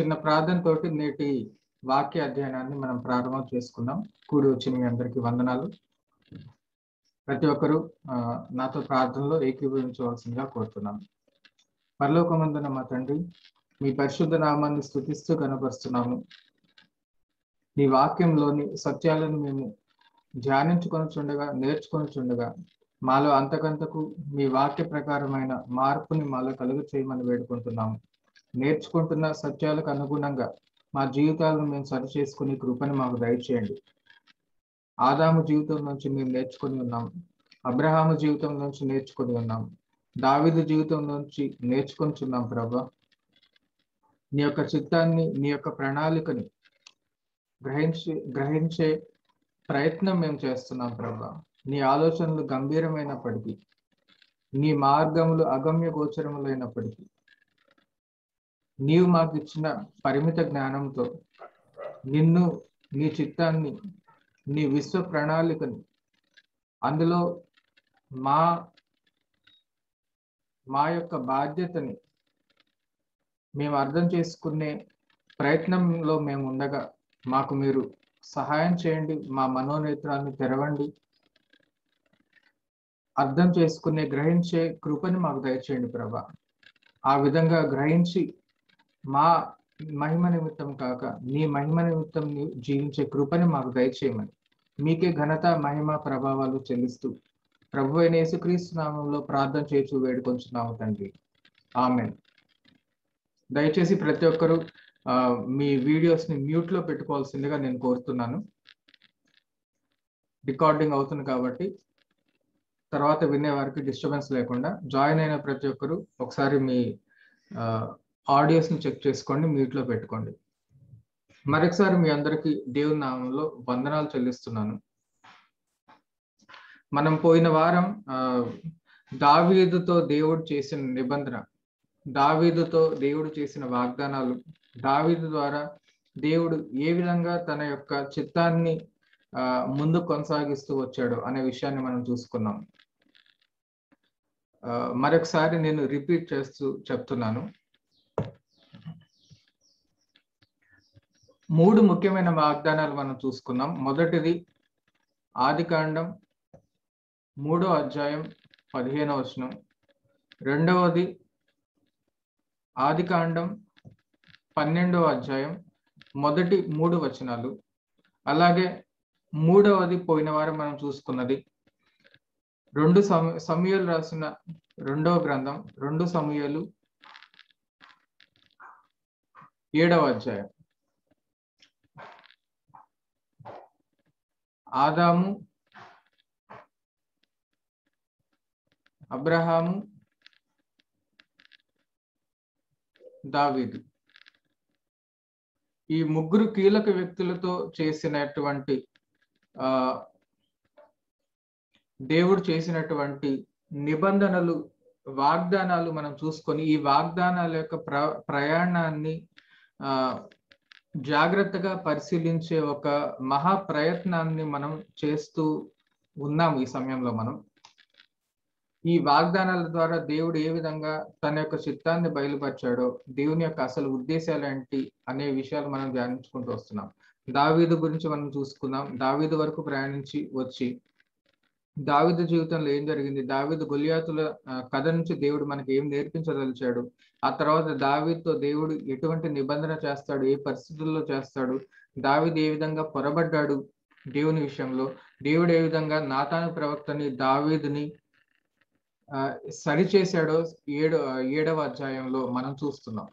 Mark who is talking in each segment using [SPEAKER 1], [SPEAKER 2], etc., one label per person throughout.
[SPEAKER 1] చిన్న ప్రార్థన తోటి నేటి వాక్య అధ్యయనాన్ని మనం ప్రారంభం చేసుకుందాం. కూడి వచ్చిన మీ అందరికీ వందనాలు. ప్రతి ఒక్కరూ నాతో ప్రార్థనలో ఏకీభవించవలసిందిగా కోరుతున్నాను పరలోకమందున మా తండ్రి మీ పరిశుద్ధ నామాన్ని స్థుతిస్తూ కనపరుస్తున్నాము. నీ వాక్యంలోని సత్యాలను మేము ధ్యానించుకొని చుండగా నేర్చుకొని చుండగా మాలో అంతకంతకు మీ వాక్య ప్రకారమైన మార్పుని మాలో కలుగు చేయమని వేడుకుంటున్నాము. నేర్చుకుంటున్న సత్యాలకు అనుగుణంగా మా జీవితాలను మేము సరి చేసుకుని కృపని మాకు దయచేయండి. ఆదాము జీవితం నుంచి మేము నేర్చుకుని ఉన్నాం. అబ్రహాము జీవితం నుంచి నేర్చుకుని ఉన్నాం. దావిదు జీవితం నుంచి నేర్చుకుంటున్నాం ప్రభా. నీ యొక్క చిత్తాన్ని నీ యొక్క ప్రణాళికని గ్రహించే గ్రహించే ప్రయత్నం మేము చేస్తున్నాం ప్రభా. నీ ఆలోచనలు గంభీరమైనప్పటికీ నీ మార్గములు అగమ్య గోచరములైనప్పటికీ నీవు మాకు ఇచ్చిన పరిమిత జ్ఞానంతో నిన్ను నీ చిత్తాన్ని నీ విశ్వ ప్రణాళికని అందులో మా మా యొక్క బాధ్యతని మేము అర్థం చేసుకునే ప్రయత్నంలో మేము ఉండగా మాకు మీరు సహాయం చేయండి మా మనోనేత్రాన్ని తెరవండి. అర్థం చేసుకునే గ్రహించే కృపని మాకు దయచేయండి ప్రభా. ఆ విధంగా గ్రహించి మా మహిమ నిమిత్తం కాక నీ మహిమ నిమిత్తం జీవించే కృపని మాకు దయచేయమని. మీకే ఘనత మహిమ ప్రభావాలు చెల్లిస్తూ ప్రభు అయిన యేసుక్రీస్తు నామంలో ప్రార్థన చేస్తూ వేడుకొంచున్నాము తండ్రి. ఆమెన్. దయచేసి ప్రతి ఒక్కరూ మీ వీడియోస్ని మ్యూట్లో పెట్టుకోవాల్సిందిగా నేను కోరుతున్నాను. రికార్డింగ్ అవుతుంది కాబట్టి తర్వాత వినే వారికి డిస్టర్బెన్స్ లేకుండా జాయిన్ అయిన ప్రతి ఒక్కరు ఒకసారి మీ ఆడియోస్ని చెక్ చేసుకోండి మ్యూట్లో పెట్టుకోండి. మరొకసారి మీ అందరికీ దేవుని నామంలో వందనాలు చెల్లిస్తున్నాను. మనం పోయిన వారం దావీదుతో దేవుడు చేసిన నిబంధన దావీదుతో దేవుడు చేసిన వాగ్దానాలు దావీదు ద్వారా దేవుడు ఏ విధంగా తన యొక్క చిత్తాన్ని ముందు కొనసాగిస్తూ వచ్చాడు అనే విషయాన్ని మనం చూసుకున్నాం. మరొకసారి నేను రిపీట్ చేస్తూ చెప్తున్నాను. మూడు ముఖ్యమైన వాగ్దానాలు మనం చూసుకున్నాం. మొదటిది ఆదికాండం మూడో అధ్యాయం పదిహేనవ వచనం. రెండవది ఆదికాండం పన్నెండవ అధ్యాయం మొదటి మూడు వచనాలు. అలాగే మూడవది పోయిన వారం మనం చూసుకున్నది రెండు సమ సమయాలు రాసిన రెండవ గ్రంథం రెండు సమయాలు ఏడవ అధ్యాయం. ఆదాము అబ్రహాము దావీదు. ఈ ముగ్గురు కీలక వ్యక్తులతో చేసినటువంటి ఆ దేవుడు చేసినటువంటి నిబంధనలు వాగ్దానాలు మనం చూసుకొని ఈ వాగ్దానాల యొక్క ప్ర ప్రయాణాన్ని ఆ జాగ్రత్తగా పరిశీలించే ఒక మహా ప్రయత్నాన్ని మనం చేస్తూ ఉన్నాం ఈ సమయంలో మనం. ఈ వాగ్దానాల ద్వారా దేవుడు ఏ విధంగా తన యొక్క చిత్తాన్ని బయలుపరిచాడో దేవుని యొక్క అసలు ఉద్దేశాలు ఏంటి అనే విషయాలు మనం ధ్యానించుకుంటూ వస్తున్నాం. దావీదు గురించి మనం చూసుకుందాం. దావీదు వరకు ప్రయాణించి వచ్చి దావిద జీవితంలో ఏం జరిగింది? దావిద గొలియాతుల కథ నుంచి దేవుడు మనకి ఏం నేర్పించదలిచాడు? ఆ తర్వాత దావీదుతో దేవుడు ఎటువంటి నిబంధన చేస్తాడు? ఏ పరిస్థితుల్లో చేస్తాడు? దావిద్ ఏ విధంగా పొరబడ్డాడు దేవుని విషయంలో? దేవుడు ఏ విధంగా నాతాను ప్రవక్తని దావీదుని ఆ, సరి ఏడు ఏడవ అధ్యాయంలో మనం చూస్తున్నాం.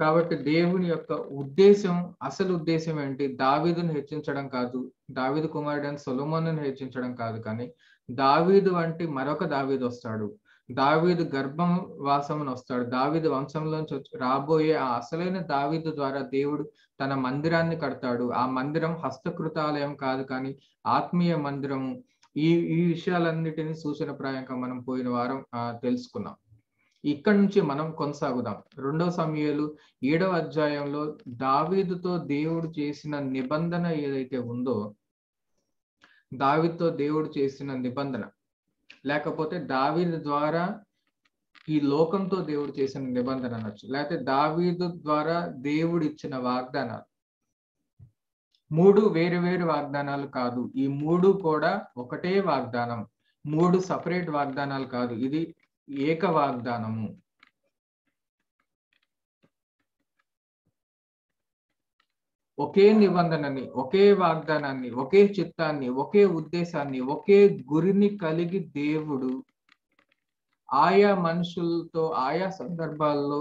[SPEAKER 1] కాబట్టి దేవుని యొక్క ఉద్దేశం అసలు ఉద్దేశం ఏంటి? దావీదును హెచ్చించడం కాదు. దావీదు కుమారుడైన సొలొమోనును హెచ్చించడం కాదు కానీ దావీదు వంటి మరొక దావీదు వస్తాడు. దావీదు గర్భం వాసమును వస్తాడు. దావీదు వంశంలోంచి వచ్చి- రాబోయే ఆ అసలైన దావీదు ద్వారా దేవుడు తన మందిరాన్ని కడతాడు. ఆ మందిరం హస్తకృతాలయం కాదు కానీ ఆత్మీయ మందిరము. ఈ ఈ విషయాలన్నిటినీ సూచనప్రాయంగా మనం పోయిన వారం తెలుసుకున్నాం. ఇక్కడ నుంచి మనం కొనసాగుదాం. రెండవ సమయాలు ఏడవ అధ్యాయంలో దావీదుతో దేవుడు చేసిన నిబంధన ఏదైతే ఉందో దావీదుతో దేవుడు చేసిన నిబంధన. లేకపోతే దావీదు ద్వారా ఈ లోకంతో దేవుడు చేసిన నిబంధన అనొచ్చు. లేకపోతే దావీదు ద్వారా దేవుడు ఇచ్చిన వాగ్దానాలు. మూడు వేరు వేరు వాగ్దానాలు కాదు. ఈ మూడు కూడా ఒకటే వాగ్దానం. మూడు సపరేట్ వాగ్దానాలు కాదు. ఇది ఏక వాగ్దానము ఒకే నిబంధనని ఒకే వాగ్దానాన్ని ఒకే చిత్తాన్ని ఒకే ఉద్దేశాన్ని ఒకే గురిని కలిగి దేవుడు ఆయా మనుషులతో ఆయా సందర్భాల్లో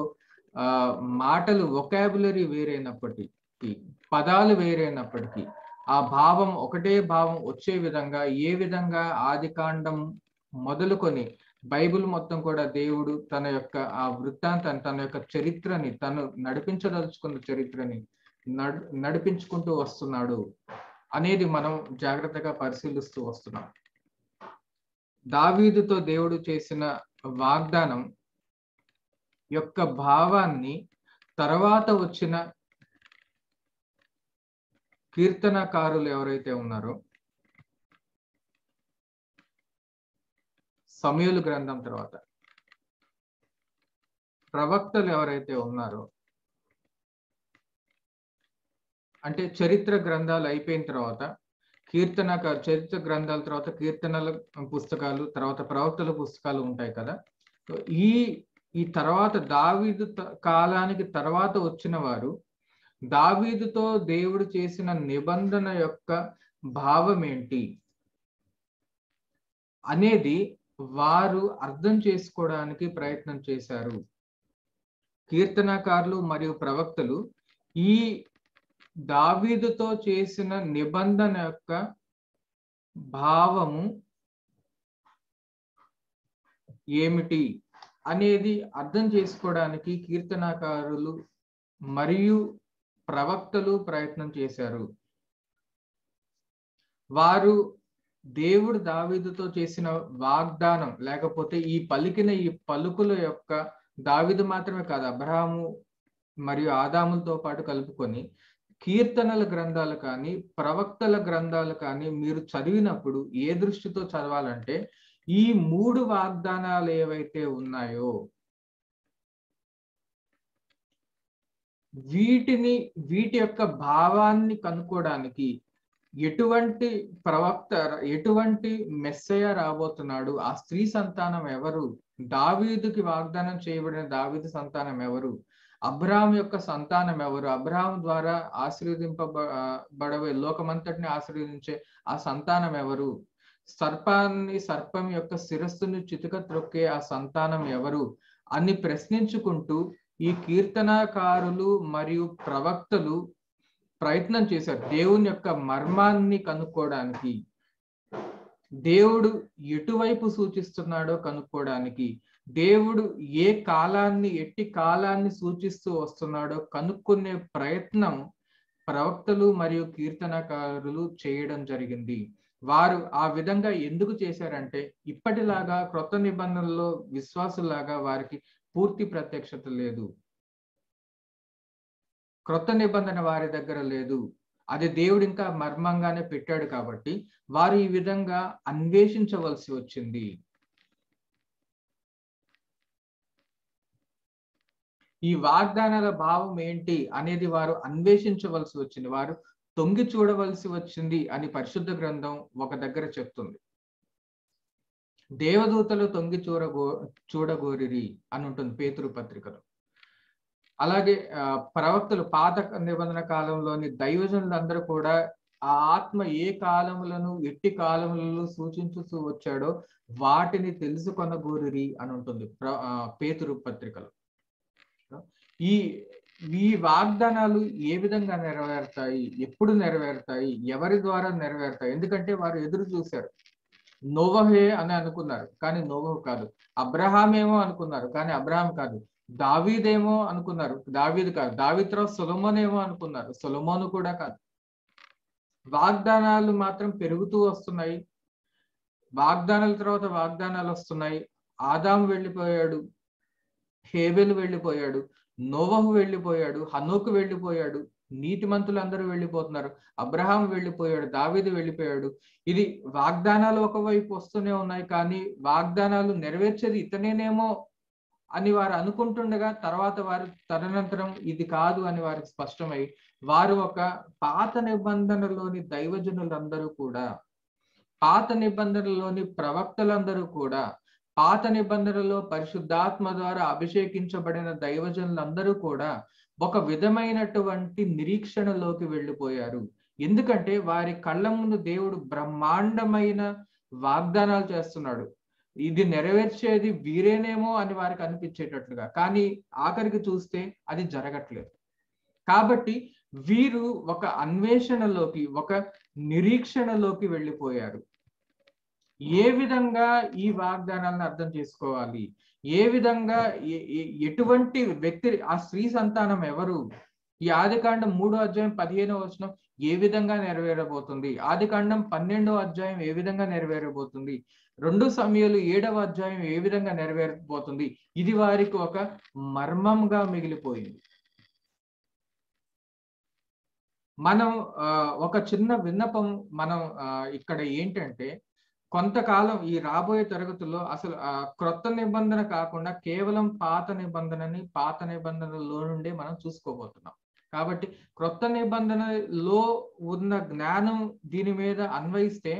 [SPEAKER 1] ఆ మాటలు ఒకాబులరీ వేరైనప్పటికీ పదాలు వేరైనప్పటికీ ఆ భావం ఒకటే భావం వచ్చే విధంగా ఏ విధంగా ఆది కాండం మొదలుకొని బైబిల్ మొత్తం కూడా దేవుడు తన యొక్క ఆ వృత్తాంతాన్ని తన యొక్క చరిత్రని తను నడిపించదలుచుకున్న చరిత్రని నడు నడిపించుకుంటూ వస్తున్నాడు అనేది మనం జాగ్రత్తగా పరిశీలిస్తూ వస్తున్నాం. దావీదుతో దేవుడు చేసిన వాగ్దానం యొక్క భావాన్ని తర్వాత వచ్చిన కీర్తనకారులు ఎవరైతే ఉన్నారో సమయలు గ్రంథం తర్వాత. ప్రవక్తలు ఎవరైతే ఉన్నారో అంటే చరిత్ర గ్రంథాలు అయిపోయిన తర్వాత కీర్తన చరిత్ర గ్రంథాల తర్వాత కీర్తనల పుస్తకాలు తర్వాత ప్రవక్తల పుస్తకాలు ఉంటాయి కదా. ఈ ఈ తర్వాత దావీదు కాలానికి తర్వాత వచ్చిన వారు దావీదుతో దేవుడు చేసిన నిబంధన యొక్క భావం ఏంటి అనేది వారు అర్థం చేసుకోవడానికి ప్రయత్నం చేశారు. కీర్తనకారులు మరియు ప్రవక్తలు ఈ దావీదుతో చేసిన నిబంధన యొక్క భావము ఏమిటి అనేది అర్థం చేసుకోవడానికి కీర్తనకారులు మరియు ప్రవక్తలు ప్రయత్నం చేశారు. వారు దేవుడు దావీదుతో చేసిన వాగ్దానం లేకపోతే ఈ పలికిన ఈ పలుకుల యొక్క దావిదు మాత్రమే కాదు అబ్రహాము మరియు ఆదాములతో పాటు కలుపుకొని కీర్తనల గ్రంథాలు కానీ ప్రవక్తల గ్రంథాలు కానీ మీరు చదివినప్పుడు ఏ దృష్టితో చదవాలంటే ఈ మూడు వాగ్దానాలు ఏవైతే ఉన్నాయో వీటిని వీటి యొక్క భావాన్ని కనుక్కోవడానికి ఎటువంటి ప్రవక్త ఎటువంటి మెస్సయ రాబోతున్నాడు? ఆ స్త్రీ సంతానం ఎవరు? దావీదుకి వాగ్దానం చేయబడిన దావీదు సంతానం ఎవరు? అబ్రాహం యొక్క సంతానం ఎవరు? అబ్రాహం ద్వారా ఆశీర్వదింపబడవే లోకమంతటిని ఆశీర్వదించే ఆ సంతానం ఎవరు? సర్పాన్ని సర్పం యొక్క శిరస్సును చితుక త్రొక్కే ఆ సంతానం ఎవరు? అని ప్రశ్నించుకుంటూ ఈ కీర్తనకారులు మరియు ప్రవక్తలు ప్రయత్నం చేశారు. దేవుని యొక్క మర్మాన్ని కనుక్కోవడానికి దేవుడు ఎటువైపు సూచిస్తున్నాడో కనుక్కోవడానికి దేవుడు ఏ కాలాన్ని ఎట్టి కాలాన్ని సూచిస్తూ వస్తున్నాడో కనుక్కునే ప్రయత్నం ప్రవక్తలు మరియు కీర్తనకారులు చేయడం జరిగింది. వారు ఆ విధంగా ఎందుకు చేశారంటే ఇప్పటిలాగా క్రొత్త నిబంధనల్లో విశ్వాసులాగా వారికి పూర్తి ప్రత్యక్షత లేదు. క్రొత్త నిబంధన వారి దగ్గర లేదు. అది దేవుడు ఇంకా మర్మంగానే పెట్టాడు కాబట్టి వారు ఈ విధంగా అన్వేషించవలసి వచ్చింది. ఈ వాగ్దానాల భావం ఏంటి అనేది వారు అన్వేషించవలసి వచ్చింది. వారు తొంగి చూడవలసి వచ్చింది అని పరిశుద్ధ గ్రంథం ఒక దగ్గర చెప్తుంది. దేవదూతలు తొంగి చూడగో చూడగోరిరి అని ఉంటుంది పేతురు పత్రికలో. అలాగే ప్రవక్తలు పాత నిబంధన కాలంలోని దైవజనులందరూ కూడా ఆ ఆత్మ ఏ కాలములను ఎట్టి కాలములలో సూచించుతూ వచ్చాడో వాటిని తెలుసుకొనగోరిరి అని ఉంటుంది పేతురు పత్రికలో. ఈ ఈ వాగ్దానాలు ఏ విధంగా నెరవేరుతాయి ఎప్పుడు నెరవేరుతాయి ఎవరి ద్వారా నెరవేరుతాయి? ఎందుకంటే వారు ఎదురు చూశారు. నోవహే అని అనుకున్నారు కానీ నోవహు కాదు. అబ్రహాం ఏమో అనుకున్నారు కానీ అబ్రహాం కాదు. దావీదేమో అనుకున్నారు. దావీదు కాదు దావీద్ తర్వాత సొలమోన్ ఏమో అనుకున్నారు. సొలమోను కూడా కాదు. వాగ్దానాలు మాత్రం పెరుగుతూ వస్తున్నాయి. వాగ్దానాల తర్వాత వాగ్దానాలు వస్తున్నాయి. ఆదాం వెళ్ళిపోయాడు హేబెల్ వెళ్ళిపోయాడు నోవహు వెళ్ళిపోయాడు హనోకు వెళ్ళిపోయాడు నీతిమంతులు అందరూ వెళ్ళిపోతున్నారు. అబ్రహాం వెళ్ళిపోయాడు దావీదు వెళ్ళిపోయాడు. ఇది వాగ్దానాలు ఒకవైపు వస్తూనే ఉన్నాయి కానీ వాగ్దానాలు నెరవేర్చేది ఇతనేనేమో అని వారు అనుకుంటుండగా తర్వాత వారు తదనంతరం ఇది కాదు అని వారికి స్పష్టమై వారు ఒక పాత నిబంధనలోని దైవజనులందరూ కూడా పాత నిబంధనలోని ప్రవక్తలందరూ కూడా పాత నిబంధనలో పరిశుద్ధాత్మ ద్వారా అభిషేకించబడిన దైవజనులందరూ కూడా ఒక విధమైనటువంటి నిరీక్షణలోకి వెళ్ళిపోయారు. ఎందుకంటే వారి కళ్ళ ముందు దేవుడు బ్రహ్మాండమైన వాగ్దానాలు చేస్తున్నాడు. ఇది నెరవేర్చేది వీరేనేమో అని వారికి అనిపించేటట్లుగా. కానీ ఆఖరికి చూస్తే అది జరగట్లేదు. కాబట్టి వీరు ఒక అన్వేషణలోకి ఒక నిరీక్షణలోకి వెళ్ళిపోయారు. ఏ విధంగా ఈ వాగ్దానాలను అర్థం చేసుకోవాలి? ఏ విధంగా ఎటువంటి వ్యక్తి ఆ స్త్రీ సంతానం ఎవరు? ఈ ఆదికాండం మూడో అధ్యాయం పదిహేనో వచనం ఏ విధంగా నెరవేరబోతుంది? ఆదికాండం పన్నెండో అధ్యాయం ఏ విధంగా నెరవేరబోతుంది? రెండు సమయాలు ఏడవ అధ్యాయం ఏ విధంగా నెరవేరబోతుంది? ఇది వారికి ఒక మర్మంగా మిగిలిపోయింది. మనం ఒక చిన్న విన్నపం మనం ఇక్కడ ఏంటంటే కొంతకాలం ఈ రాబోయే తరగతుల్లో అసలు క్రొత్త నిబంధన కాకుండా కేవలం పాత నిబంధనని పాత నిబంధనలో నుండే మనం చూసుకోబోతున్నాం. కాబట్టి క్రొత్త నిబంధనలో ఉన్న జ్ఞానం దీని మీద అన్వయిస్తే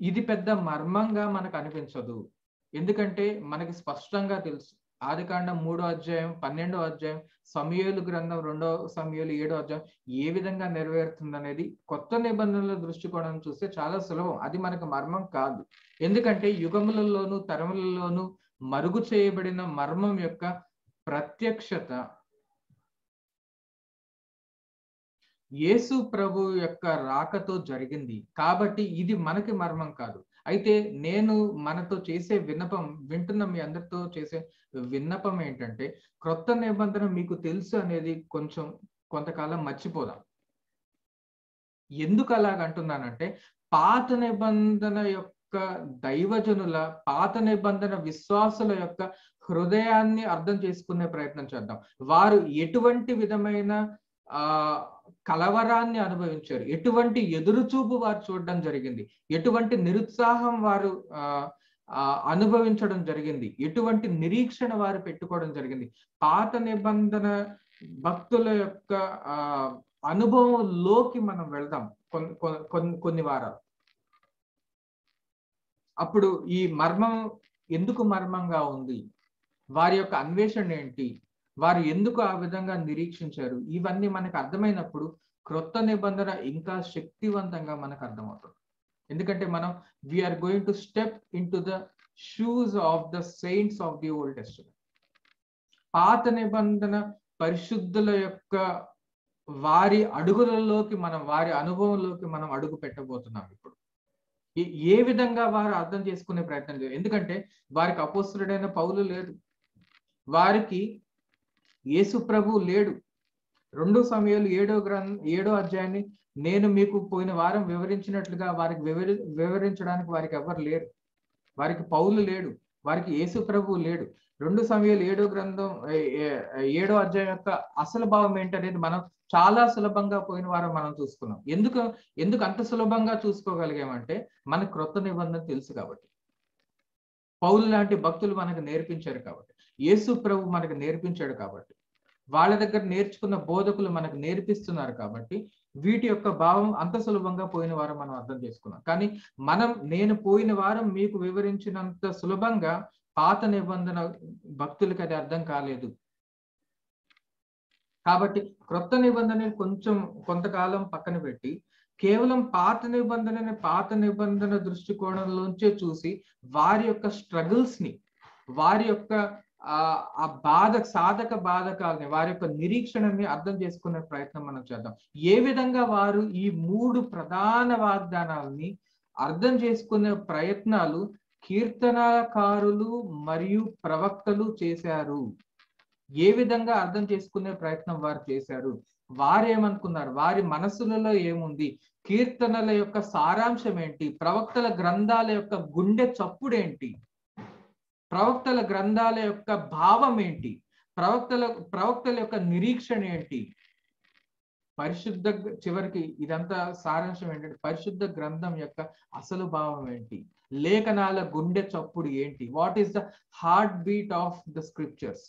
[SPEAKER 1] ఇది పెద్ద మర్మంగా మనకు అనిపించదు. ఎందుకంటే మనకి స్పష్టంగా తెలుసు. ఆదికాండం మూడో అధ్యాయం పన్నెండో అధ్యాయం సమయలు గ్రంథం రెండో సమయలు ఏడో అధ్యాయం ఏ విధంగా నెరవేరుతుంది అనేది కొత్త నిబంధనల దృష్టికోణం చూస్తే చాలా సులభం. అది మనకు మర్మం కాదు. ఎందుకంటే యుగములలోను తరములలోను మరుగు చేయబడిన మర్మం యొక్క ప్రత్యక్షత యేసు ప్రభు యొక్క రాకతో జరిగింది. కాబట్టి ఇది మనకి మర్మం కాదు. అయితే నేను మనతో చేసే విన్నపం వింటున్న మీ అందరితో చేసే విన్నపం ఏంటంటే క్రొత్త నిబంధన మీకు తెలుసు అనేది కొంచెం కొంతకాలం మర్చిపోదాం. ఎందుకు అలాగంటున్నానంటే పాత నిబంధన యొక్క దైవజనుల పాత నిబంధన విశ్వాసుల యొక్క హృదయాన్ని అర్థం చేసుకునే ప్రయత్నం చేద్దాం. వారు ఎటువంటి విధమైన ఆ కలవరాన్ని అనుభవించారు. ఎటువంటి ఎదురుచూపు వారు చూడడం జరిగింది. ఎటువంటి నిరుత్సాహం వారు ఆ అనుభవించడం జరిగింది. ఎటువంటి నిరీక్షణ వారు పెట్టుకోవడం జరిగింది. పాత నిబంధన భక్తుల యొక్క ఆ అనుభవంలోకి మనం వెళ్దాం కొన్ని కొన్ని వారాలు. అప్పుడు ఈ మర్మం ఎందుకు మర్మంగా ఉంది? వారి యొక్క అన్వేషణ ఏంటి? వారు ఎందుకు ఆ విధంగా నిరీక్షించారు? ఇవన్నీ మనకు అర్థమైనప్పుడు క్రొత్త నిబంధన ఇంకా శక్తివంతంగా మనకు అర్థమవుతుంది. ఎందుకంటే మనం we're going to step in to the shoes of the saints of the Old Testament పాత నిబంధన పరిశుద్ధుల యొక్క వారి అడుగులలోకి మనం వారి అనుభవంలోకి మనం అడుగు పెట్టబోతున్నాం ఇప్పుడు. ఏ విధంగా వారు అర్థం చేసుకునే ప్రయత్నం చేయాలి? ఎందుకంటే వారికి అపోస్తుడైన పౌలు లేదు వారికి యేసు ప్రభు లేడు. రెండు సమయాలు ఏడో గ్రంథ ఏడో అధ్యాయాన్ని నేను మీకు పోయిన వారం వివరించినట్లుగా వారికి వివరి వివరించడానికి వారికి ఎవరు లేరు. వారికి పౌలు లేడు. వారికి యేసు ప్రభు లేడు. రెండు సమయాలు ఏడో గ్రంథం ఏడో అధ్యాయం యొక్క అసలు భావం ఏంటనేది మనం చాలా సులభంగా పోయిన వారం మనం చూసుకున్నాం. ఎందుకు ఎందుకు అంత సులభంగా చూసుకోగలిగామంటే మనకు క్రొత్త నిబంధన తెలుసు కాబట్టి. పౌలు లాంటి భక్తులు మనకు నేర్పించారు కాబట్టి. యేసు ప్రభు మనకు నేర్పించాడు కాబట్టి వాళ్ళ దగ్గర నేర్చుకున్న బోధకులు మనకు నేర్పిస్తున్నారు కాబట్టి వీటి యొక్క భావం అంత సులభంగా పోయిన వారం మనం అర్థం చేసుకున్నాం. కానీ మనం నేను పోయిన వారం మీకు వివరించినంత సులభంగా పాత నిబంధన భక్తులకి అది అర్థం కాలేదు. కాబట్టి క్రొత్త నిబంధన కొంచెం కొంతకాలం పక్కన పెట్టి కేవలం పాత నిబంధనని పాత నిబంధన దృష్టికోణంలోంచే చూసి వారి యొక్క స్ట్రగుల్స్ని వారి యొక్క ఆ బాధ సాధక బాధకాలని వారి యొక్క నిరీక్షణని అర్థం చేసుకునే ప్రయత్నం మనం చేద్దాం. ఏ విధంగా వారు ఈ మూడు ప్రధాన వాగ్దానాలని అర్థం చేసుకునే ప్రయత్నాలు కీర్తనకారులు మరియు ప్రవక్తలు చేశారు? ఏ విధంగా అర్థం చేసుకునే ప్రయత్నం వారు చేశారు? వారు ఏమనుకున్నారు? వారి మనసులలో ఏముంది? కీర్తనల యొక్క సారాంశం ఏంటి? ప్రవక్తల గ్రంథాల యొక్క గుండె చప్పుడేంటి? ప్రవక్తల గ్రంథాల యొక్క భావం ఏంటి ప్రవక్తల ప్రవక్తల యొక్క నిరీక్షణ ఏంటి? పరిశుద్ధ చివరికి ఇదంతా సారాంశం ఏంటంటే పరిశుద్ధ గ్రంథం యొక్క అసలు భావం ఏంటి? లేఖనాల గుండె చప్పుడు ఏంటి? What is the heartbeat of the scriptures?